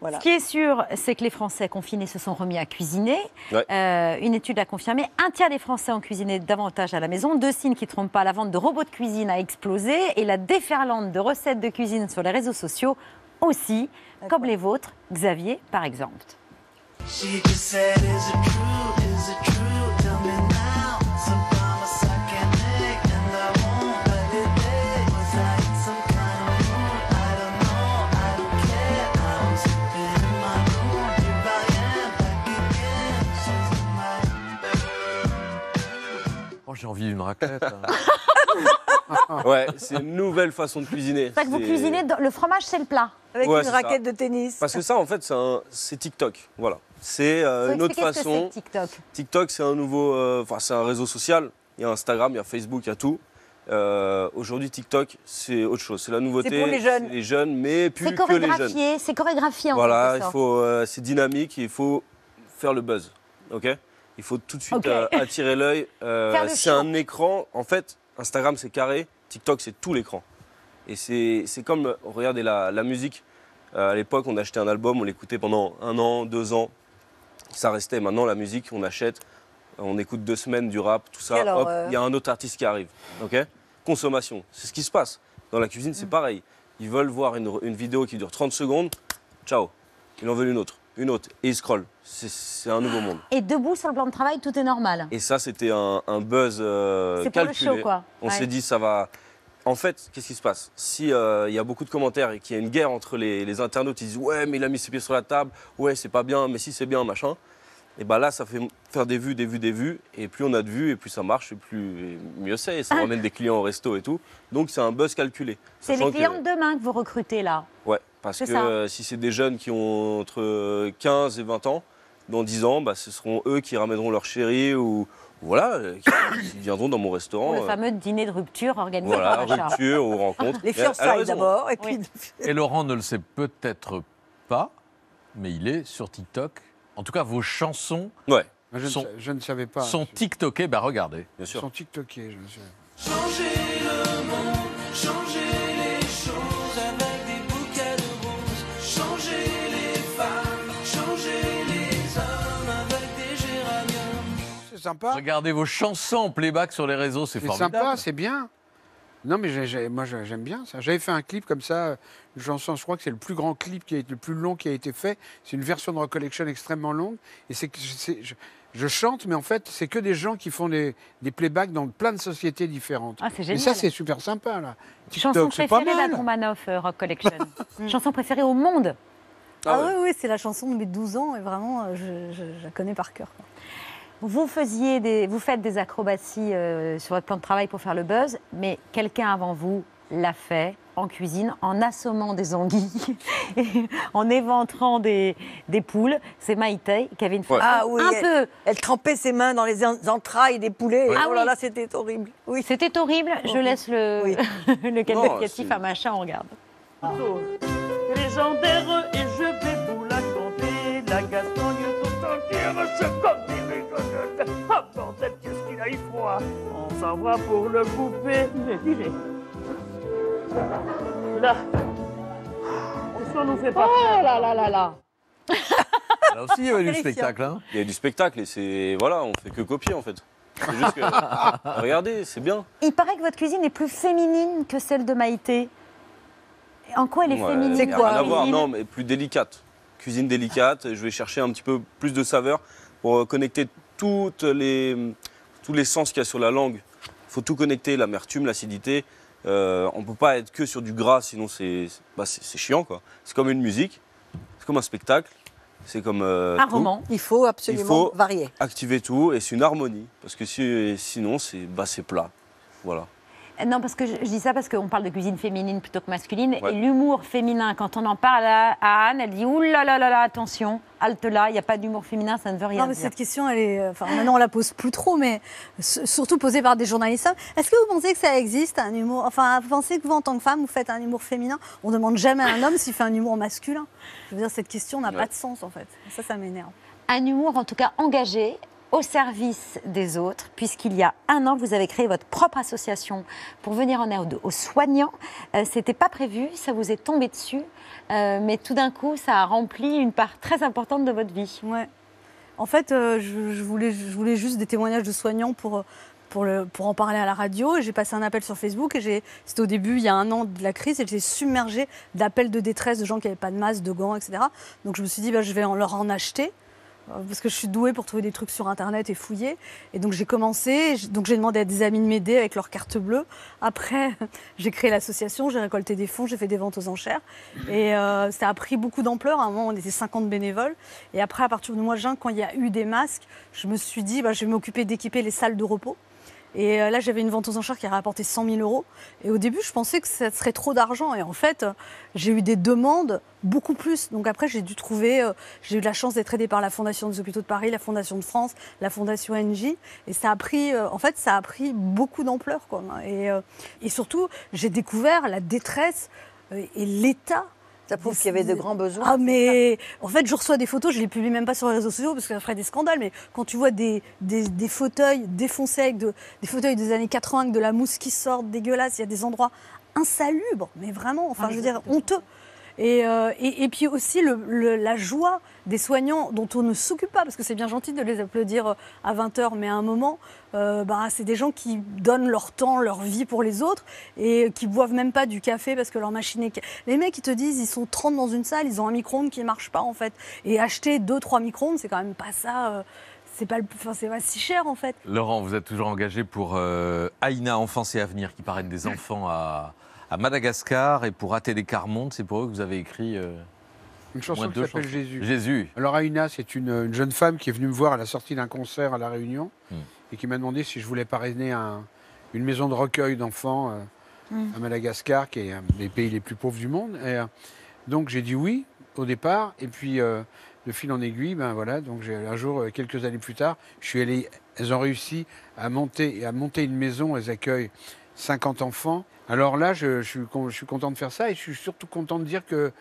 Voilà. Ce qui est sûr, c'est que les Français confinés se sont remis à cuisiner. Ouais. Euh, une étude a confirmé un tiers des Français ont cuisiné davantage à la maison. Deux signes qui ne trompent pas, la vente de robots de cuisine a explosé et la déferlante de recettes de cuisine sur les réseaux sociaux aussi, comme les vôtres, Xavier par exemple. Oh, j'ai envie d'une raclette. hein. Ouais, c'est une nouvelle façon de cuisiner. C'est que vous cuisinez, dans- le fromage c'est le plat. Avec Ouais, une raquette ça. de tennis. Parce que ça, en fait, c'est un- TikTok. Voilà. C'est euh, une autre expliquer ce que façon. que TikTok. TikTok, c'est un nouveau, euh, enfin, c'est un réseau social. Il y a Instagram, il y a Facebook, il y a tout. Euh, Aujourd'hui, TikTok, c'est autre chose. C'est la nouveauté. C'est pour les jeunes. c'est Les jeunes, mais plus que les jeunes. chorégraphié, c'est chorégraphié en Voilà, il faut, euh, c'est dynamique, et il faut faire le buzz, ok? Il faut tout de suite Ok. euh, attirer l'œil. Euh, c'est un écran, en fait, Instagram c'est carré, TikTok c'est tout l'écran. Et c'est comme, regardez la, la musique. Euh, à l'époque, on achetait un album, on l'écoutait pendant un an, deux ans. Ça restait. Maintenant, la musique, on achète, on écoute deux semaines du rap, tout ça. Euh, il y a un autre artiste qui arrive, ok? Consommation, c'est ce qui se passe. Dans la cuisine, Mm. c'est pareil. Ils veulent voir une, une vidéo qui dure 30 secondes, ciao. Ils en veulent une autre, une autre. Et ils scrollent. C'est- un nouveau monde. Et debout sur le plan de travail, tout est normal. Et ça, c'était un, un buzz euh, C'est pour le calculé. show, quoi. On Ouais. s'est dit, ça va. En fait, qu'est-ce qui se passe? Si euh, il y a beaucoup de commentaires et qu'il y a une guerre entre les, les internautes, ils disent ouais, mais il a mis ses pieds sur la table, ouais, c'est pas bien, mais si c'est bien, machin. Et bah là, ça fait faire des vues, des vues, des vues. Et plus on a de vues, et plus ça marche, et plus et mieux c'est. Et ça ramène des clients au resto et tout. Donc c'est un buzz calculé. C'est les clients de demain que vous recrutez là. Ouais, parce que euh, si c'est des jeunes qui ont entre 15 et 20 ans, dans 10 ans, bah, ce seront eux qui ramèneront leur chérie ou voilà, euh, qui, viendront dans mon restaurant. Le euh, fameux dîner de rupture organisé voilà, par Macha. rupture ou rencontre. Les fiançailles d'abord, et puis. Et Laurent ne le sait peut-être pas, mais il est sur TikTok. En tout cas, vos chansons ouais. Je, ne sont, sa- je ne savais pas. sont TikTokées. Bah regardez. Bien Ils sont TikTokés, je me souviens. Changer le monde, changer les choses avec des bouquets de roses. Changer les femmes, changer les hommes avec des géraniums. C'est sympa. Regardez vos chansons en playback sur les réseaux, c'est C'est formidable. sympa, c'est bien. Non, mais moi j'ai- j'aime bien ça. J'avais fait un clip comme ça, une chanson, je crois que c'est le plus grand clip qui a été le plus long qui a été fait. C'est une version de recollection extrêmement longue. Et c'est je, je chante, mais en fait, c'est que des gens qui font des, des playbacks dans plein de sociétés différentes. Ah, c'est Et génial. ça, c'est super sympa, là. Chanson préférée mal. d'Adromanoff euh, Rock Collection. Chanson préférée au monde. Ah, oui, oui, c'est la chanson de mes 12 ans et vraiment, euh, je, je- je la connais par cœur. quoi. Vous, faisiez des, vous faites des acrobaties euh, sur votre plan de travail pour faire le buzz, mais quelqu'un avant vous l'a fait en cuisine en assommant des anguilles, et en éventrant des, des poules. C'est Maïté qui avait une Ah oui, un elle, peu. elle trempait ses mains dans les en- entrailles des poulets. Ah oh là oui. là, c'était horrible. Oui. C'était horrible. Je laisse le, le qualificatif à machin, on regarde. légendaire et je vais vous la conter. La Gascogne tout entière se froid. On s'en va pour le couper. Il est, il est. Là. Qu'on nous fait pas Oh là là là là Là aussi, il y avait du spectacle, spectacle. Il y a du spectacle et c'est. Voilà, on fait que copier en fait. C'est juste que. regardez, c'est bien. Il paraît que votre cuisine est plus féminine que celle de Maïté. En quoi elle est Ouais, féminine a votre rien à voir, cuisine non, mais plus délicate. Cuisine délicate, je vais chercher un petit peu plus de saveur pour euh, connecter toutes les, tous les sens qu'il y a sur la langue. Il faut tout connecter, l'amertume, l'acidité. Euh, on ne peut pas être que sur du gras, sinon c'est bah, chiant. quoi. C'est comme une musique, c'est comme un spectacle, c'est comme euh, Un tout. roman. Il faut absolument Il faut varier. activer tout et c'est une harmonie. Parce que si- sinon, c'est bah, c'est plat. Voilà. Non, parce que je, je dis ça parce qu'on parle de cuisine féminine plutôt que masculine. Ouais. Et l'humour féminin, quand on en parle à, à Anne, elle dit Ouh là là là là, attention, halte là, il n'y a pas d'humour féminin, ça ne veut rien Non, mais dire. cette question, elle est. euh, Enfin, maintenant, on la pose plus trop, mais surtout posée par des journalistes. Est-ce que vous pensez que ça existe, un humour. Enfin, vous pensez que vous, en tant que femme, vous faites un humour féminin? On demande jamais à un homme s'il fait un humour masculin. Je veux dire, cette question n'a pas de sens, en fait. Ça, ça m'énerve. Un humour en tout cas engagé au service des autres, puisqu'il y a un an, vous avez créé votre propre association pour venir en aide aux soignants. Euh, C'était pas prévu, ça vous est tombé dessus, euh, mais tout d'un coup, ça a rempli une part très importante de votre vie. Ouais. En fait, euh, je, voulais, juste des témoignages de soignants pour, pour, en parler à la radio. J'ai passé un appel sur Facebook. et j'ai- C'était au début, il y a un an de la crise, et j'étais submergée d'appels de détresse de gens qui n'avaient pas de masque, de gants, etc. Donc je me suis dit, bah, je vais en leur en acheter. Parce que je suis douée pour trouver des trucs sur Internet et fouiller. Et donc j'ai commencé, donc j'ai demandé à des amis de m'aider avec leur carte bleue. Après, j'ai créé l'association, j'ai récolté des fonds, j'ai fait des ventes aux enchères. Et euh, ça a pris beaucoup d'ampleur. À un moment, on était 50 bénévoles. Et après, à partir du mois de juin, quand il y a eu des masques, je me suis dit, bah, je vais m'occuper d'équiper les salles de repos. Et euh, là, j'avais une vente aux enchères qui a rapporté 100 000 euros. Et au début, je pensais que ça serait trop d'argent. Et en fait, j'ai eu des demandes beaucoup plus. Donc après, j'ai dû trouver. euh, j'ai eu la chance d'être aidée par la Fondation des hôpitaux de Paris, la Fondation de France, la Fondation NJ. Et ça a pris. euh, en fait, ça a pris beaucoup d'ampleur. Et, et surtout, j'ai découvert la détresse et l'état. Ça prouve qu'il y avait de grands besoins. Ah, mais en fait, je reçois des photos, je les publie même pas sur les réseaux sociaux parce que ça ferait des scandales. Mais quand tu vois des, des, des fauteuils défoncés avec de- des fauteuils des années 80 avec de la mousse qui sort dégueulasse, il y a des endroits insalubres, mais vraiment, enfin, je veux dire, honteux. Et, euh, et, et puis aussi le- le- la joie des soignants dont on ne s'occupe pas, parce que c'est bien gentil de les applaudir à 20h, mais à un moment, euh, bah, c'est des gens qui donnent leur temps, leur vie pour les autres, et qui boivent même pas du café parce que leur machine est... Les mecs, ils te disent, ils sont 30 dans une salle, ils ont un micro-ondes qui ne marche pas, en fait. Et acheter 2-3 micro-ondes, c'est quand même pas ça... euh, c'est pas, le- enfin, c'est pas si cher, en fait. Laurent, vous êtes toujours engagé pour euh, Aïna Enfance et Avenir, qui parraine des enfants à, à Madagascar, et pour ATD Carmonde, c'est pour eux que vous avez écrit euh, Une chanson qui s'appelle. Jésus. Jésus. Alors Aïna, c'est une, une jeune femme qui est venue me voir à la sortie d'un concert à La Réunion Hmm. et qui m'a demandé si je voulais parrainer un- une maison de recueil d'enfants euh, Hmm. à Madagascar, qui est un des pays les plus pauvres du monde. Et, euh, donc j'ai dit oui au départ, et puis euh, de fil en aiguille, ben voilà. Donc j'ai un jour, quelques années plus tard, je suis allé. Elles ont réussi à monter à monter une maison. Elles accueillent 50 enfants. Alors là, je, suis, content de faire ça, et je suis surtout content de dire que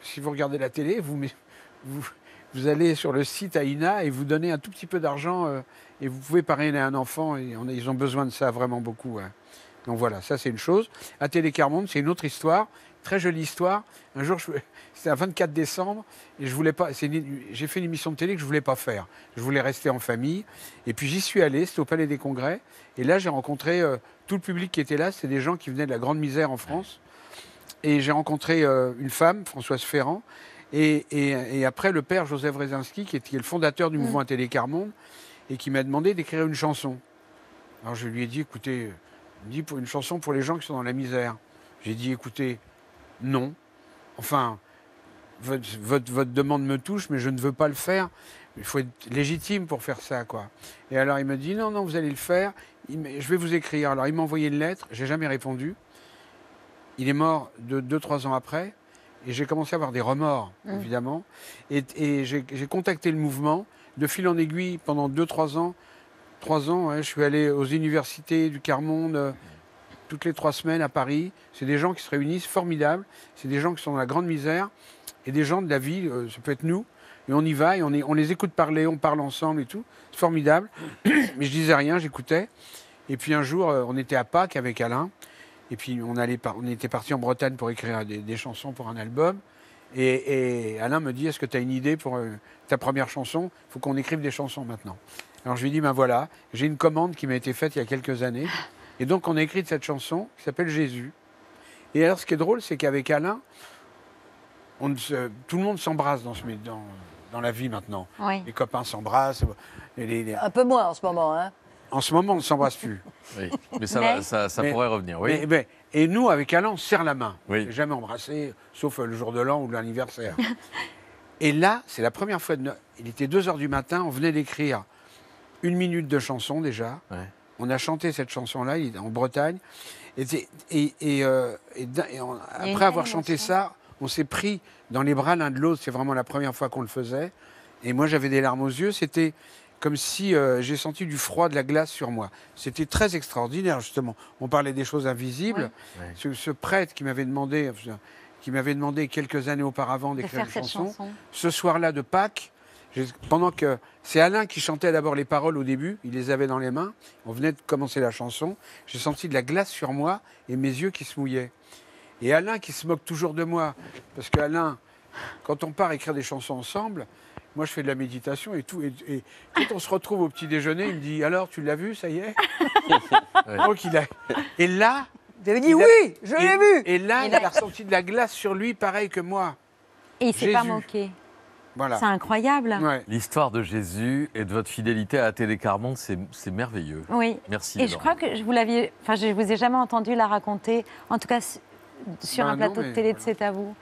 si vous regardez la télé, vous, allez sur le site AINA et vous donnez un tout petit peu d'argent euh, et vous pouvez parrainer un enfant. Et ils ont besoin de ça vraiment beaucoup. hein. Donc voilà, ça c'est une chose. À Télécarmonde, c'est une autre histoire, très jolie histoire. Un jour, c'était un 24 décembre et je voulais pas. J'ai fait une émission de télé que je voulais pas faire. Je voulais rester en famille. Et puis j'y suis allé. C'était au Palais des Congrès. Et là, j'ai rencontré euh, tout le public qui était là. C'était des gens qui venaient de la grande misère en France. Et j'ai rencontré euh, une femme, Françoise Ferrand, et, et- et après le père Joseph Rezinski, qui est, qui est le fondateur du mouvement Télécarmonde, et qui m'a demandé d'écrire une chanson. Alors je lui ai dit, écoutez, il me dit pour une chanson pour les gens qui sont dans la misère. J'ai dit, écoutez, non. Enfin, votre, votre- votre demande me touche, mais je ne veux pas le faire. Il faut être légitime pour faire ça, quoi. Et alors il m'a dit, non, non, vous allez le faire. Je vais vous écrire. Alors il m'a envoyé une lettre, j'ai jamais répondu. Il est mort de 2-3 ans après. Et j'ai commencé à avoir des remords, Mm. évidemment. Et, et j'ai contacté le mouvement. De fil en aiguille, pendant 2-3 ans, 3 ans, ouais, je suis allé aux universités du Quart-Monde euh, toutes les 3 semaines à Paris. C'est des gens qui se réunissent, formidables. C'est des gens qui sont dans la grande misère. Et des gens de la ville, euh, ça peut être nous. Et on y va et on, les écoute parler, on parle ensemble et tout. C'est formidable. Mais je disais rien, j'écoutais. Et puis un jour, euh, on était à Pâques avec Alain. Et puis on, était parti en Bretagne pour écrire des, chansons pour un album. Et, Alain me dit, est-ce que tu as une idée pour euh, ta première chanson? Il faut qu'on écrive des chansons maintenant. Alors je lui dis, ben voilà, j'ai une commande qui m'a été faite il y a quelques années. Et donc on a écrit cette chanson qui s'appelle Jésus. Et alors ce qui est drôle, c'est qu'avec Alain, tout le monde s'embrasse dans, ce, dans, dans la vie maintenant. Oui. Les copains s'embrassent. et les- les- Un peu moins en ce moment, hein. En ce moment, on ne s'embrasse plus. Oui, mais ça va- ça- ça pourrait revenir, oui. mais- mais- et nous, avec Alain, on serre la main. Oui. Jamais embrassé, sauf le jour de l'an ou de l'anniversaire. et là, c'est la première fois. De Il était 2 heures du matin, on venait d'écrire une minute de chanson déjà. On a chanté cette chanson-là en Bretagne. Et, c'est- et- et, euh, et après avoir chanté ça, on s'est pris dans les bras l'un de l'autre. C'est vraiment la première fois qu'on le faisait. Et moi, j'avais des larmes aux yeux. C'était comme si euh, j'ai senti du froid, de la glace sur moi. C'était très extraordinaire, justement. On parlait des choses invisibles. Ce, ce prêtre qui m'avait demandé, qui m'avait demandé quelques années auparavant d'écrire une chanson, chanson. ce soir-là de Pâques, pendant que c'est Alain qui chantait d'abord les paroles au début, il les avait dans les mains. On venait de commencer la chanson. J'ai senti de la glace sur moi et mes yeux qui se mouillaient. Et Alain qui se moque toujours de moi, parce qu'Alain, quand on part écrire des chansons ensemble, moi je fais de la méditation et tout. Et, et quand on se retrouve au petit déjeuner, il me dit Alors, tu l'as vu, ça y est? Donc, il a... Et là. Vous avez dit il a- oui, je l'ai vu. Et là, Il il, a- a ressenti de la glace sur lui, pareil que moi. Et il s'est pas moqué. Voilà. C'est incroyable. L'histoire de Jésus et de votre fidélité à Télé Carmonde, c'est merveilleux. Oui. Merci. Et je crois que je vous l'aviez, enfin, je vous ai jamais entendu la raconter, en tout cas sur Bah un non, plateau de télé de C'est à vous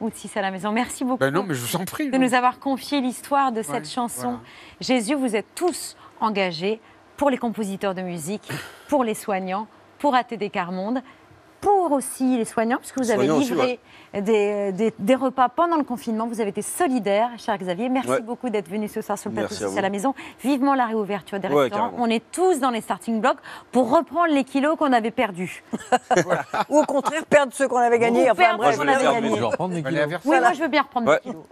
ou de Si c'est à la maison. Merci beaucoup. Ben non, mais je vous en prie. de non. nous avoir confié l'histoire de cette chanson. voilà. Jésus, vous êtes tous engagés pour les compositeurs de musique, pour les soignants, pour ATD Carmonde, pour aussi les soignants, puisque vous avez Soignants aussi, livré des, des- des repas pendant le confinement. Vous avez été solidaire, cher Xavier. Merci Ouais. beaucoup d'être venu ce soir sur le plateau à à la maison. Vivement la réouverture des Ouais, restaurants. carrément. On est tous dans les starting blocks pour reprendre les kilos qu'on avait perdus. Ou au contraire, perdre ceux qu'on avait gagnés. Ou Enfin, perdre bref. ceux qu'on avait inverser. Oui, moi je veux bien reprendre Ouais. des kilos.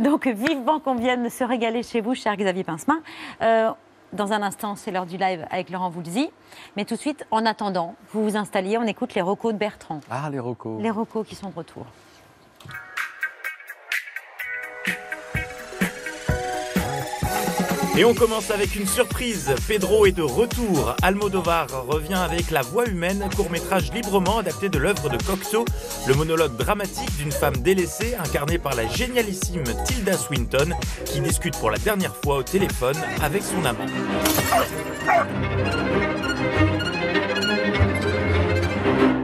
Donc, vivement qu'on vienne se régaler chez vous, cher Xavier Pincemin. Euh, dans un instant, c'est l'heure du live avec Laurent Voulzy. Mais tout de suite, en attendant, vous vous installiez, on écoute les recos de Bertrand. Ah, les rocos. Les recos qui sont de retour. Et on commence avec une surprise. Pedro est de retour. Almodovar revient avec La Voix humaine, court-métrage librement adapté de l'œuvre de Cocteau, le monologue dramatique d'une femme délaissée incarnée par la génialissime Tilda Swinton qui discute pour la dernière fois au téléphone avec son amant.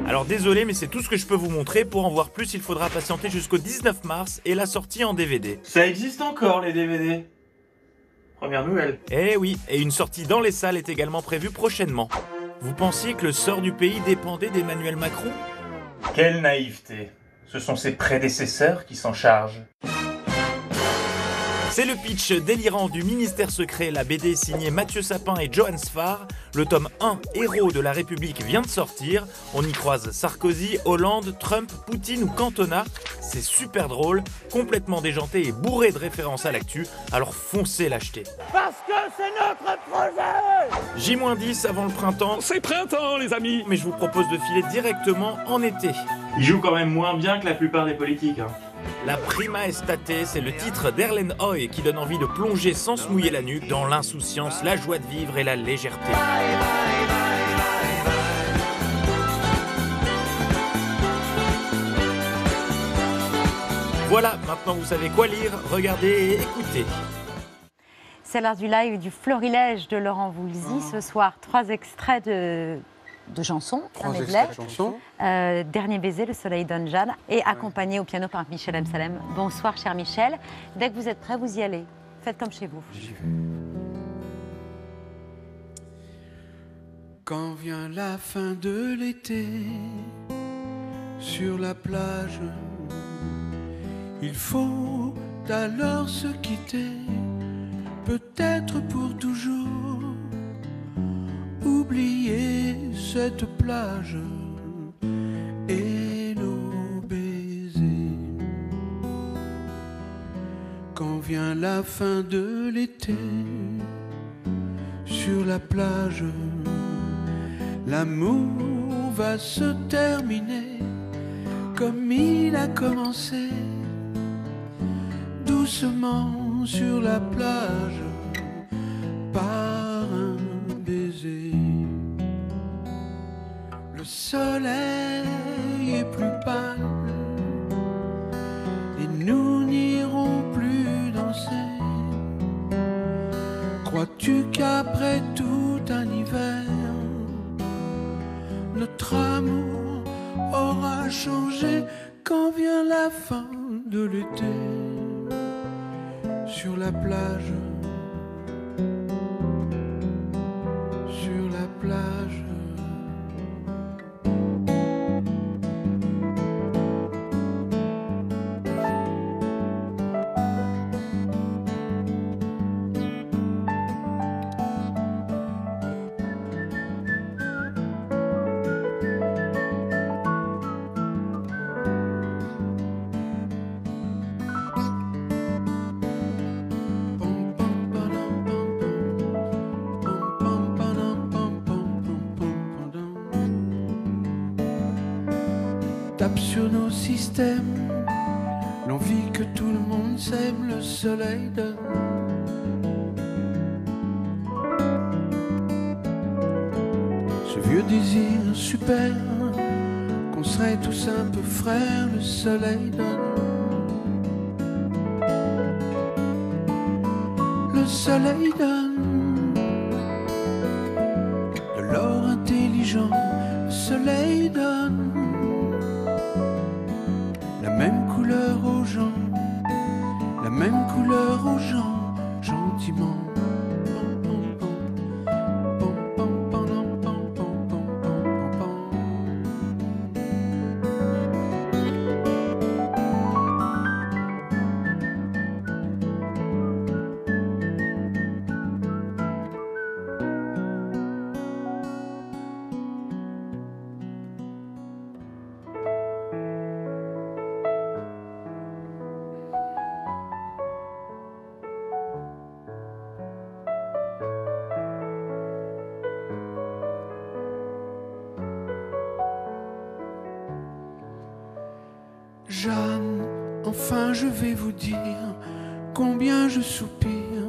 Alors désolé, mais c'est tout ce que je peux vous montrer. Pour en voir plus, il faudra patienter jusqu'au 19 mars et la sortie en DVD. Ça existe encore les DVD Première nouvelle. Eh oui, et une sortie dans les salles est également prévue prochainement. Vous pensiez que le sort du pays dépendait d'Emmanuel Macron? Quelle naïveté. Ce sont ses prédécesseurs qui s'en chargent. C'est le pitch délirant du ministère secret, la BD signée Mathieu Sapin et Johan Sfar. Le tome 1, Héros de la République, vient de sortir. On y croise Sarkozy, Hollande, Trump, Poutine ou Cantona. C'est super drôle, complètement déjanté et bourré de références à l'actu, alors foncez l'acheter. Parce que c'est notre projet J-10 avant le printemps. C'est printemps, les amis Mais je vous propose de filer directement en été. Il joue quand même moins bien que la plupart des politiques. hein. La prima estate, c'est le titre d'Erlen Hoy qui donne envie de plonger sans se mouiller la nuque dans l'insouciance, la joie de vivre et la légèreté. Voilà, maintenant vous savez quoi lire, regarder et écouter. C'est l'heure du live du Florilège de Laurent Voulzy. Ce soir, trois extraits de, de chansons. Trois un medley. chansons. Euh, Dernier baiser, le soleil donne Jeanne, et accompagné au piano par Michel M. Salem. Bonsoir, cher Michel. Dès que vous êtes prêt, vous y allez. Faites comme chez vous. Quand vient la fin de l'été, sur la plage. Il faut alors se quitter, peut-être pour toujours. Oublier cette plage et nos baisers. Quand vient la fin de l'été, sur la plage, l'amour va se terminer comme il a commencé, doucement sur la plage, par soleil est plus pâle et nous n'irons plus danser. Crois-tu qu'après tout un hiver, notre amour aura changé quand vient la fin de l'été? Sur la plage? Systèmes, l'envie que tout le monde s'aime, le soleil donne. Ce vieux désir super, qu'on serait tous un peu frères, le soleil donne. Le soleil donne enfin je vais vous dire combien je soupire.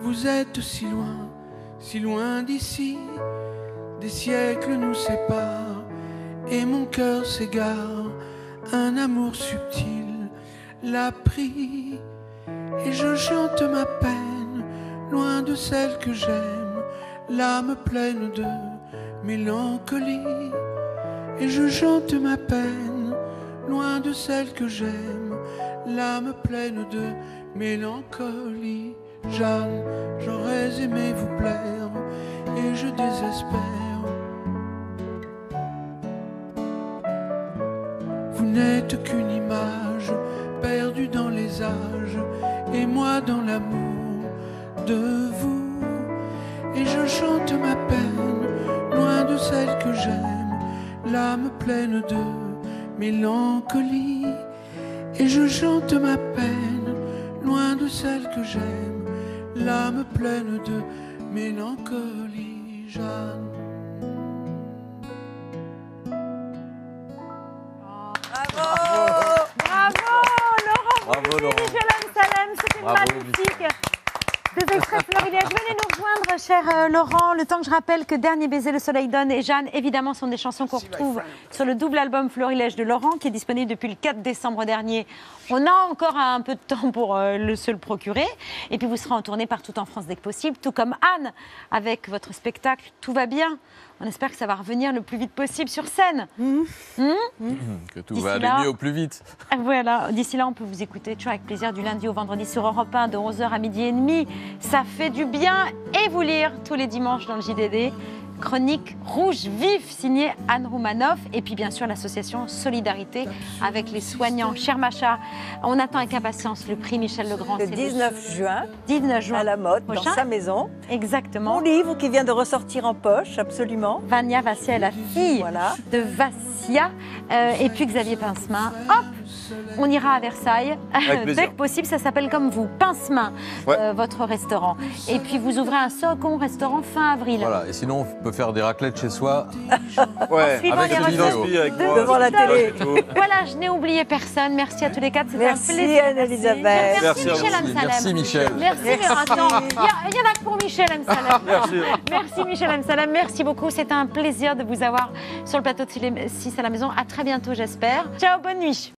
Vous êtes si loin, si loin d'ici. Des siècles nous séparent et mon cœur s'égare. Un amour subtil l'a pris et je chante ma peine loin de celle que j'aime. L'âme pleine de mélancolie et je chante ma peine loin de celle que j'aime, l'âme pleine de mélancolie. Jeanne, j'aurais aimé vous plaire et je désespère. Vous n'êtes qu'une image perdue dans les âges et moi dans l'amour de vous. Et je chante ma peine loin de celle que j'aime, l'âme pleine de mélancolie. Et je chante ma peine, loin de celle que j'aime, l'âme pleine de mélancolie. Jeanne. Bravo, Laurent Bravo, Laurent. Salem, c'était Bravo, magnifique. Deux extraits florilèges. Venez nous rejoindre, cher euh, Laurent. Le temps que je rappelle que Dernier baiser, Le soleil donne et Jeanne, évidemment, sont des chansons qu'on retrouve sur le double album Florilège de Laurent, qui est disponible depuis le 4 décembre dernier. On a encore un peu de temps pour euh, le, se le procurer. Et puis, vous serez en tournée partout en France dès que possible, tout comme Anne, avec votre spectacle Tout va bien. On espère que ça va revenir le plus vite possible sur scène. Hmm Que tout va aller là- mieux au plus vite. Voilà, d'ici là, on peut vous écouter toujours avec plaisir du lundi au vendredi sur Europe 1 de 11h à midi et demi. Ça fait du bien et vous lire tous les dimanches dans le JDD. Chronique rouge vif signée Anne Roumanoff. Et puis bien sûr l'association Solidarité avec les soignants. Cher Macha, on attend avec impatience le prix Michel Legrand. Le C'est 19 juin, 19 juin à la mode, dans sa maison. Exactement. Mon livre qui vient de ressortir en poche, absolument. Vania Vassia est la fille de Vassia. Euh, et puis Xavier Pincemin, hop on ira à Versailles dès que possible. Ça s'appelle comme vous, Pincemain, Ouais. euh, votre restaurant. Et puis vous ouvrez un second restaurant fin avril. Voilà, et sinon, on peut faire des raclettes chez soi. Ouais, suivant avec les vidéo. avec moi, Devant la télé. Voilà, je n'ai oublié personne. Merci à tous les quatre. C'était un Merci, plaisir. Anne-Elisabeth. Merci, Merci Michel. Amsalem. Merci, Michel. Merci, il y, a- il y en a que pour Michel Amsalem. Merci. Merci Michel Amsalem. Merci beaucoup. C'était un plaisir de vous avoir sur le plateau de 6 à la maison. À très bientôt, j'espère. Ciao, bonne nuit.